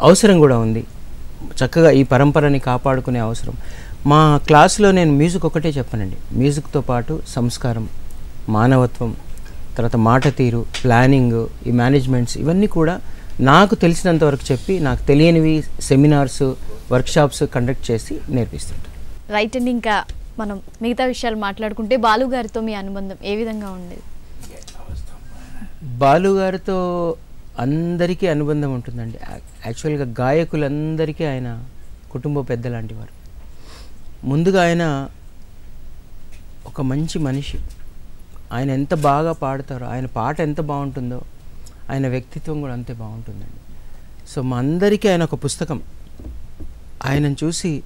అవసరం కూడా ఉంది. చక్కగా ఈ పరంపరని కాపాడుకునే అవసరం. మా క్లాస్లో నేను మ్యూజిక్ ఒకటే చెప్పనండి. మ్యూజిక్తో పాటు సంస్కారం మానవత్వం తర్వాత మాట తీరు ప్లానింగ్ ఈ మేనేజ్మెంట్స్ ఇవన్నీ కూడా నాకు తెలిసినంత వరకు చెప్పి నాకు తెలియనివి సెమినార్స్ వర్క్షాప్స్ కండక్ట్ చేసి నేర్పిస్తుంటాను. రైట్ అండి ఇంకా మనం మిగతా విషయాలు మాట్లాడుకుంటే బాలు గారితో మీ అనుబంధం ఏ విధంగా ఉండేది? బాలు గారితో అందరికీ అనుబంధం ఉంటుందండి. యాక్చువల్గా గాయకులందరికీ ఆయన కుటుంబ పెద్ద లాంటి వారు ముందుగా ఆయన ఒక మంచి మనిషి. ఆయన ఎంత బాగా పాడతారో ఆయన పాట ఎంత బాగుంటుందో ఆయన వ్యక్తిత్వం కూడా అంతే బాగుంటుందండి. సో మా అందరికీ ఆయన ఒక పుస్తకం. ఆయనను చూసి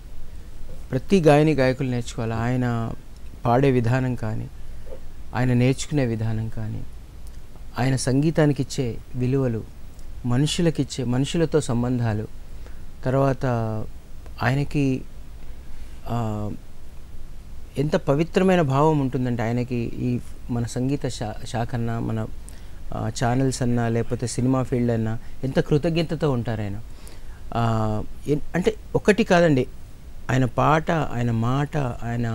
ప్రతి గాయని గాయకులు నేర్చుకోవాలి. ఆయన పాడే విధానం కానీ ఆయన నేర్చుకునే విధానం కానీ ఆయన సంగీతానికి ఇచ్చే విలువలు మనుషులకి ఇచ్చే మనుషులతో సంబంధాలు తర్వాత ఆయనకి ఎంత పవిత్రమైన భావం ఉంటుందంటే ఆయనకి ఈ మన సంగీత శా శాఖ అన్నా మన ఛానల్స్ అన్నా లేకపోతే సినిమా ఫీల్డ్ అన్నా ఎంత కృతజ్ఞతతో ఉంటారు ఆయన. అంటే ఒకటి కాదండి ఆయన పాట ఆయన మాట ఆయన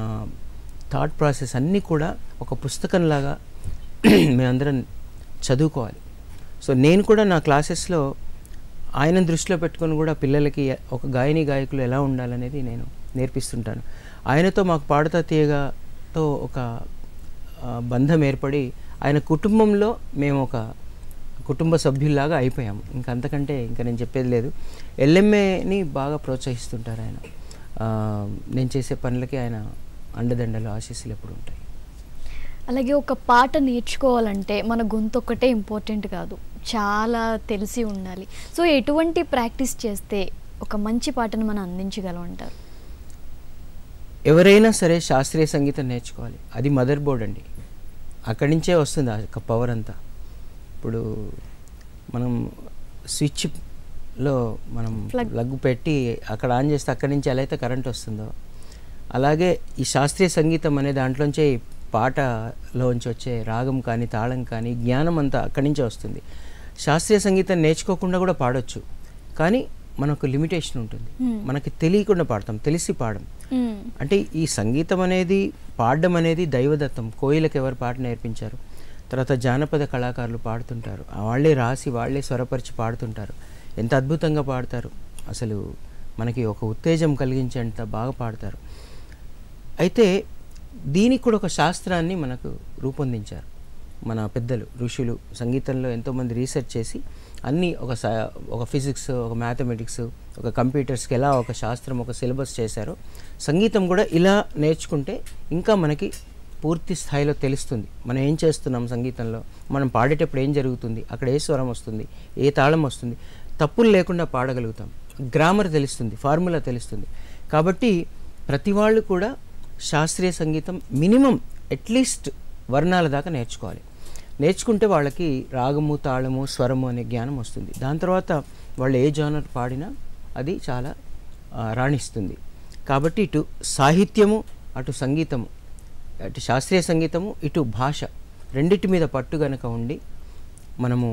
థాట్ ప్రాసెస్ అన్నీ కూడా ఒక పుస్తకంలాగా మేమందరం చదువుకోవాలి. సో నేను కూడా నా క్లాసెస్లో ఆయన దృష్టిలో పెట్టుకొని కూడా పిల్లలకి ఒక గాయని గాయకులు ఎలా ఉండాలనేది నేను నేర్పిస్తుంటాను. ఆయనతో మాకు పాడుతా తీయగాతో ఒక బంధం ఏర్పడి ఆయన కుటుంబంలో మేము ఒక కుటుంబ సభ్యుల్లాగా అయిపోయాము. ఇంకా అంతకంటే ఇంకా నేను చెప్పేది లేదు. ఎల్ఎంఏని బాగా ప్రోత్సహిస్తుంటారు ఆయన. నేను చేసే పనులకి ఆయన అండదండలు ఆశీస్సులు ఎప్పుడు ఉంటాయి. అలాగే ఒక పాట నేర్చుకోవాలంటే మన గొంతు ఒక్కటే ఇంపార్టెంట్ కాదు చాలా తెలిసి ఉండాలి. సో ఎటువంటి ప్రాక్టీస్ చేస్తే ఒక మంచి పాటను మనం అందించగలం అంటారు? ఎవరైనా సరే శాస్త్రీయ సంగీతం నేర్చుకోవాలి. అది మదర్ బోర్డ్ అండి. అక్కడి నుంచే వస్తుంది ఆ పవర్ అంతా. ఇప్పుడు మనం స్విచ్లో మనం. లగ్గు పెట్టి అక్కడ ఆన్ చేస్తే అక్కడి నుంచి ఎలా అయితే కరెంట్ వస్తుందో. అలాగే ఈ శాస్త్రీయ సంగీతం అనే దాంట్లోంచే పాటలోంచి వచ్చే రాగం కానీ తాళం కానీ జ్ఞానం అంతా అక్కడి నుంచే వస్తుంది. శాస్త్రీయ సంగీతం నేర్చుకోకుండా కూడా పాడొచ్చు. కానీ మనకు లిమిటేషన్ ఉంటుంది. Hmm. మనకి తెలియకుండా పాడతాం తెలిసి పాడం. మ్మ్. అంటే ఈ సంగీతం అనేది పాడడం అనేది దైవదత్తం. కోయిలకు ఎవరు పాట నేర్పించారు? తర్వాత జానపద కళాకారులు పాడుతుంటారు. వాళ్ళే రాసి వాళ్ళే స్వరపరిచి పాడుతుంటారు. ఎంత అద్భుతంగా పాడతారు. అసలు మనకి ఒక ఉత్తేజం కలిగించేంత బాగా పాడతారు. అయితే దీనికి కూడా ఒక శాస్త్రాన్ని మనకు రూపొందించారు. మన పెద్దలు ఋషులు సంగీతంలో ఎంతోమంది రీసెర్చ్ చేసి అన్నీ ఒక ఒక ఫిజిక్స్ ఒక మ్యాథమెటిక్స్ ఒక కంప్యూటర్స్కి ఎలా ఒక శాస్త్రం ఒక సిలబస్ చేశారో సంగీతం కూడా ఇలా నేర్చుకుంటే ఇంకా మనకి పూర్తి స్థాయిలో తెలుస్తుంది. మనం ఏం చేస్తున్నాం సంగీతంలో? మనం పాడేటప్పుడు ఏం జరుగుతుంది? అక్కడ ఏ స్వరం వస్తుంది? ఏ తాళం వస్తుంది? తప్పులు లేకుండా పాడగలుగుతాం. గ్రామర్ తెలుస్తుంది ఫార్ములా తెలుస్తుంది. కాబట్టి ప్రతి వాళ్ళు కూడా శాస్త్రీయ సంగీతం మినిమం అట్లీస్ట్ వర్ణాల దాకా నేర్చుకోవాలి. నేర్చుకుంటే వాళ్ళకి రాగము తాళము స్వరము అనే జ్ఞానం వస్తుంది. దాని తర్వాత వాళ్ళు ఏ జానర్ పాడినా అది చాలా రాణిస్తుంది. కాబట్టి ఇటు సాహిత్యము అటు సంగీతము అటు శాస్త్రీయ సంగీతము ఇటు భాష రెండిటి మీద పట్టు గనక ఉండి మనము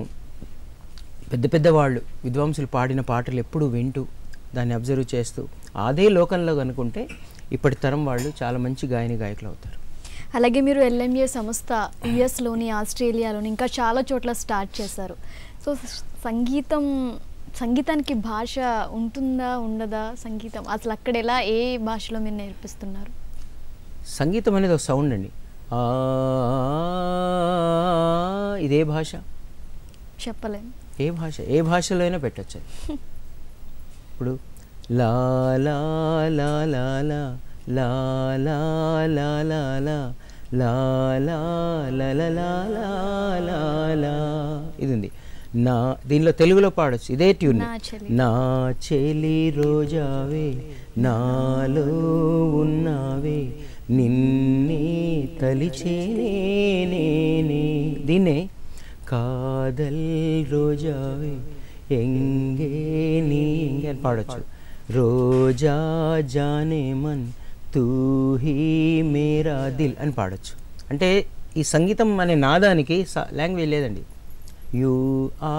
పెద్ద పెద్ద వాళ్ళు విద్వాంసులు పాడిన పాటలు ఎప్పుడూ వింటూ దాన్ని అబ్జర్వ్ చేస్తూ అదే లోకంలో కనుకుంటే ఇప్పటి తరం వాళ్ళు చాలా మంచి గాయని గాయకులు అవుతారు. అలాగే మీరు ఎల్ఎంఏ సంస్థ యుఎస్లోని ఆస్ట్రేలియాలోని ఇంకా చాలా చోట్ల స్టార్ట్ చేశారు. సో సంగీతం సంగీతానికి భాష ఉంటుందా ఉండదా సంగీతం? అసలు అక్కడ ఎలా ఏ భాషలో మీరు నేర్పిస్తున్నారు? సంగీతం అనేది ఒక సౌండ్ అండి. ఇదే భాష. చెప్పలేం ఏ భాష ఏ భాషలో అయినా పెట్టచ్చు ఇప్పుడు లా లా లా లా లా లా లా లా లా లా లా లా లా లా లా లా లా లా ఇది ఉంది నా దీనిలో తెలుగులో పాడొచ్చు ఇదే ట్యూన్ నా చెలి. రోజావే నాలో ఉన్నావే నిన్నే తలిచేనే నేనే దీన్నే కాదల్ రోజావే ఎంగే నీ ఎంగే అని పాడొచ్చు రోజా జానే మన్ తూ హీ మేరా దిల్ అని పాడొచ్చు అంటే ఈ సంగీతం అనే నాదానికి లాంగ్వేజ్ లేదండి. యూ ఆ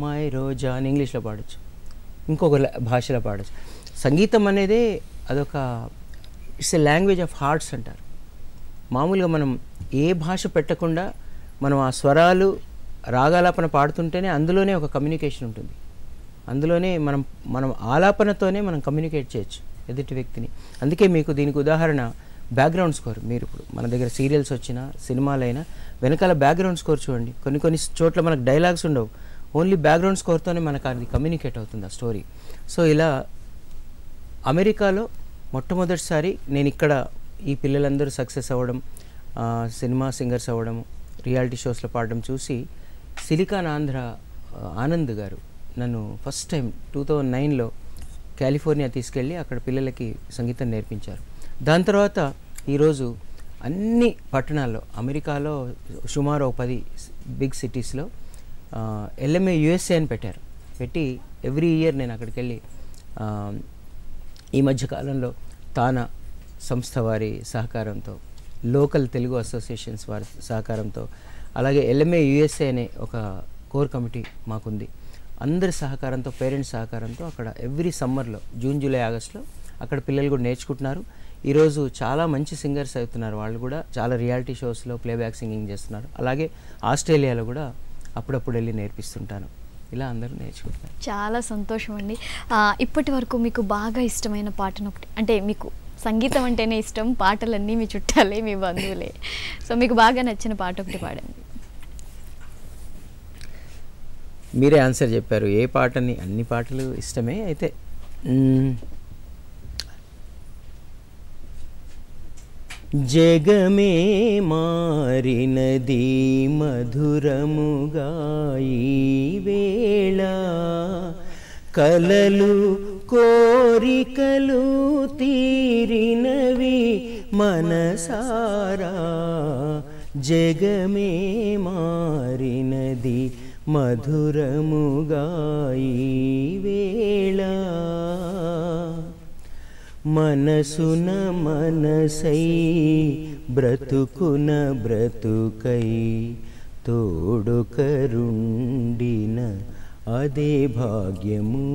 మై రోజా అని ఇంగ్లీష్లో పాడొచ్చు. ఇంకొక భాషలో పాడొచ్చు. సంగీతం అనేదే అదొక it's a language of hearts అంటారు. మామూలుగా మనం ఏ భాష పెట్టకుండా మనం ఆ స్వరాలు రాగాలాపన పాడుతుంటేనే అందులోనే ఒక కమ్యూనికేషన్ ఉంటుంది. అందులోనే మనం మనం ఆలాపనతోనే మనం కమ్యూనికేట్ చేయొచ్చు ఎదుటి వ్యక్తిని. అందుకే మీకు దీనికి ఉదాహరణ బ్యాక్గ్రౌండ్ స్కోర్ మీరు ఇప్పుడు మన దగ్గర సీరియల్స్ వచ్చినా సినిమాలైనా వెనకాల బ్యాక్గ్రౌండ్ స్కోర్ చూడండి. కొన్ని కొన్ని చోట్ల మనకు డైలాగ్స్ ఉండవు. ఓన్లీ బ్యాక్గ్రౌండ్ స్కోర్తోనే మనకు అది కమ్యూనికేట్ అవుతుంది ఆ స్టోరీ సో ఇలా అమెరికాలో మొట్టమొదటిసారి నేను ఇక్కడ ఈ పిల్లలందరూ సక్సెస్ అవ్వడం సినిమా సింగర్స్ అవ్వడం రియాలిటీ షోస్లో పాడడం చూసి సిలికాన్ ఆంధ్ర ఆనంద్ గారు నన్ను ఫస్ట్ టైం టూ థౌజండ్ నైన్లో కాలిఫోర్నియా తీసుకెళ్ళి అక్కడ పిల్లలకి సంగీతం నేర్పించారు. దాని తర్వాత ఈరోజు అన్ని పట్టణాల్లో అమెరికాలో సుమారు పది బిగ్ సిటీస్లో ఎల్ఎంఏ యుఎస్ఏ అని పెట్టారు. పెట్టి ఎవ్రీ ఇయర్ నేను అక్కడికి వెళ్ళి ఈ మధ్య కాలంలో తానా సంస్థ వారి సహకారంతో లోకల్ తెలుగు అసోసియేషన్స్ వారి సహకారంతో అలాగే ఎల్ఎంఏ యుఎస్ఏ అనే ఒక కోర్ కమిటీ మాకుంది. అందరి సహకారంతో పేరెంట్స్ సహకారంతో అక్కడ ఎవ్రీ సమ్మర్లో జూన్ జూలై ఆగస్టులో అక్కడ పిల్లలు కూడా నేర్చుకుంటున్నారు. ఈరోజు చాలా మంచి సింగర్స్ అవుతున్నారు. వాళ్ళు కూడా చాలా రియాలిటీ షోస్లో ప్లేబ్యాక్ సింగింగ్ చేస్తున్నారు. అలాగే ఆస్ట్రేలియాలో కూడా అప్పుడప్పుడు వెళ్ళి నేర్పిస్తుంటాను. ఇలా అందరూ నేర్చుకుంటారు చాలా సంతోషం అండి. ఇప్పటి వరకు మీకు బాగా ఇష్టమైన పాటను ఒకటి అంటే మీకు సంగీతం అంటేనే ఇష్టం పాటలన్నీ మీ చుట్టాలే మీ బంధువులే. సో మీకు బాగా నచ్చిన పాట ఒకటి పాడండి. మీరే ఆన్సర్ చెప్పారు. ఏ పాటని అన్ని పాటలు ఇష్టమే అయితే. జగమే మారినది మధురముగాయి వేళ. కలలు కోరికలు తీరినవి మనసారా. జగమే మారినది మధురముగాయి వేళ మనసున మనసై బ్రతుకున బ్రతుకై తోడు కరుండిన అదే భాగ్యము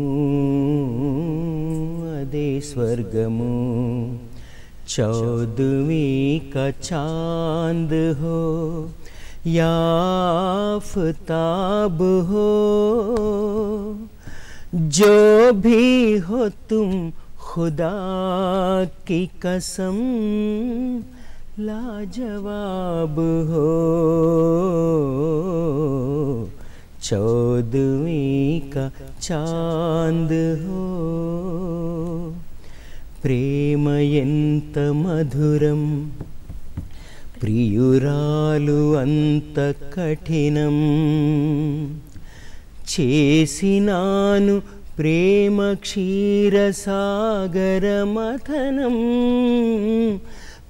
అదే స్వర్గము स्वर्गमु। కచాంద్ హో याफताब हो, जो भी हो तुम खुदा की कसम लाजवाब हो। चौदवी का चाँद हो प्रेम मधुरम ప్రియురాలు అంత కఠినం. చేసినాను ప్రేమ క్షీరసాగర మథనం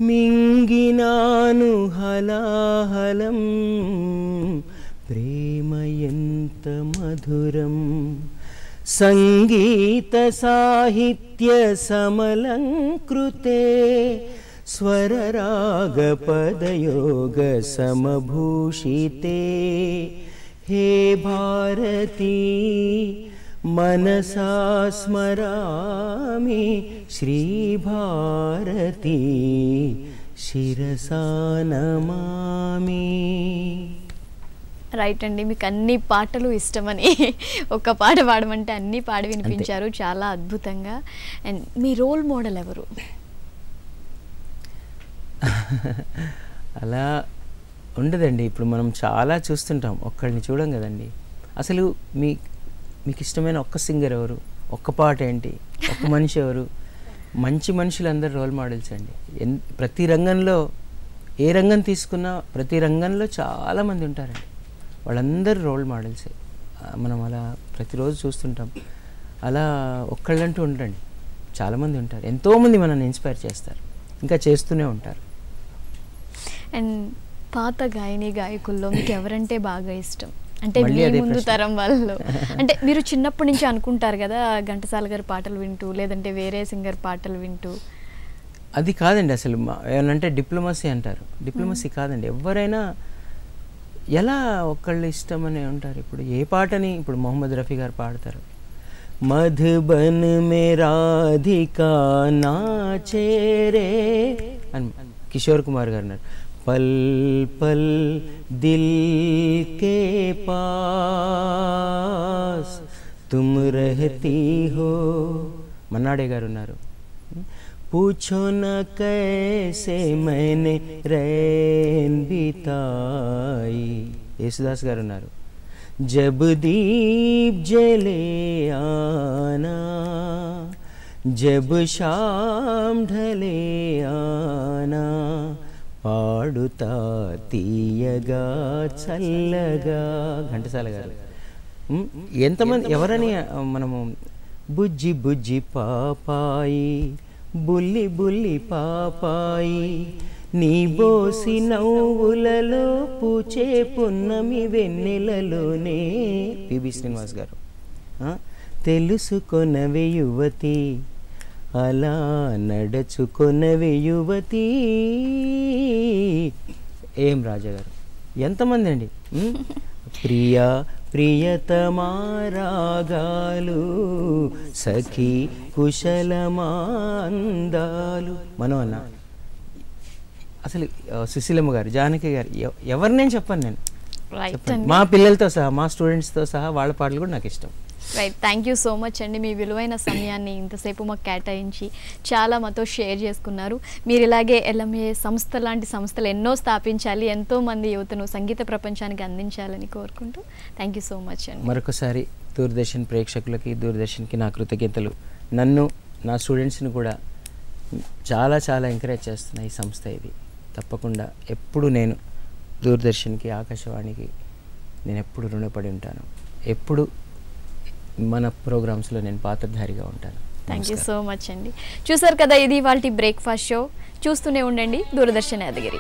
మింగినాను హలాహలం. ప్రేమ ఎంత మధురం. సంగీత సాహిత్య సమలంకృతే. పదయోగ సమభూషితే హే భారతీ మనసా స్మరామి శ్రీభారతీ శిరసా నమామి రైట్ అండి మీకు అన్ని పాటలు ఇష్టమని ఒక పాట పాడమంటే అన్ని పాడి వినిపించారు చాలా అద్భుతంగా. అండ్ మీ రోల్ మోడల్ ఎవరు? అలా ఉండదండి. ఇప్పుడు మనం చాలా చూస్తుంటాం. ఒక్కడిని చూడం కదండి. అసలు మీ మీకు ఇష్టమైన ఒక్క సింగర్ ఎవరు? ఒక్క పాట ఏంటి? ఒక్క మనిషి ఎవరు? మంచి మనుషులందరూ రోల్ మోడల్స్ అండి. ఎన్ ప్రతి రంగంలో ఏ రంగం తీసుకున్నా ప్రతి రంగంలో చాలామంది ఉంటారండి. వాళ్ళందరూ రోల్ మోడల్సే. మనం అలా ప్రతిరోజు చూస్తుంటాం. అలా ఒక్కళ్ళంటూ ఉండరండి. చాలామంది ఉంటారు. ఎంతోమంది మనల్ని ఇన్స్పైర్ చేస్తారు. ఇంకా చేస్తూనే ఉంటారు. అండ్ పాత గాయని గాయకుల్లో మీకు ఎవరంటే బాగా ఇష్టం? అంటే మీ ముందు. తరం వాళ్ళు అంటే మీరు చిన్నప్పటి నుంచి అనుకుంటారు కదా ఘంటసాల గారి పాటలు వింటూ లేదంటే వేరే సింగర్ పాటలు వింటూ. అది కాదండి అసలు. ఏమనంటే డిప్లొమసీ అంటారు. డిప్లొమసీ కాదండి. ఎవరైనా ఎలా ఒకళ్ళు ఇష్టం అని ఉంటారు. ఇప్పుడు ఏ పాటని ఇప్పుడు మొహమ్మద్ రఫీ గారు పాడతారు. మధుబన్ మే రాధికా నాచే రే అని కిషోర్ కుమార్ గారు అన్నారు. పల్ పల్ దిల్ కే పాస్ తుమ్ రహతీ హో మన్నాడే గారు ఉన్నారు पूछो न कैसे मैंने रैन बिताई యేసుదాస్ గారు ఉన్నారు జబ్ దీప్ జలే ఆనా జబ్ శామ్ ఢలే ఆనా పాడుతా తీయగా చల్లగా. ఘంటసాల గారు. ఎంతమంది ఎవరని మనము బుజ్జి బుజ్జి పాపాయి బుల్లి బుల్లి పాపాయి నీ బోసి నవ్వులలో పూచే పున్నమి వెన్నెలలోనే. పిబి శ్రీనివాస్ గారు తెలుసుకొనవే యువతి అలా నడచుకొనవే యువతి. ఏం రాజా గారు? ఎంతమంది అండి? ప్రియా ప్రియతమా రాగాలు సఖీ కుశలమాందాలు. మనం అన్నా అసలు సుశీలమ్మ గారు జానకి గారు ఎవ- ఎవరు నేను చెప్పను నేను? మా పిల్లలతో సహా మా స్టూడెంట్స్తో సహా వాళ్ళ పాటలు కూడా నాకు ఇష్టం. Right thank you so much అండి. మీ విలువైన సమయాన్ని ఇంతసేపు మాకు కేటాయించి చాలా మాతో షేర్ చేసుకున్నారు. మీరు ఇలాగే ఎల్ఎంఏ సంస్థ లాంటి సంస్థలు ఎన్నో స్థాపించాలి ఎంతో మంది యువతను సంగీత ప్రపంచానికి అందించాలని కోరుకుంటూ థ్యాంక్ యూ సో మచ్ అండి. మరొకసారి దూరదర్శన్ ప్రేక్షకులకి దూరదర్శన్కి నా కృతజ్ఞతలు. నన్ను నా స్టూడెంట్స్ని కూడా చాలా చాలా ఎంకరేజ్ చేస్తున్న ఈ సంస్థ ఇది. తప్పకుండా ఎప్పుడు నేను దూరదర్శన్కి ఆకాశవాణికి నేను ఎప్పుడు రుణపడి ఉంటాను. ఎప్పుడు మన ప్రోగ్రామ్స్లో నేను పాత్రధారిగా ఉంటాను. Thank you. సో మచ్ అండి. చూసారు కదా ఇది వాళ్ళ బ్రేక్ఫాస్ట్ షో. చూస్తూనే ఉండండి. దూరదర్శన్ యాదగిరి.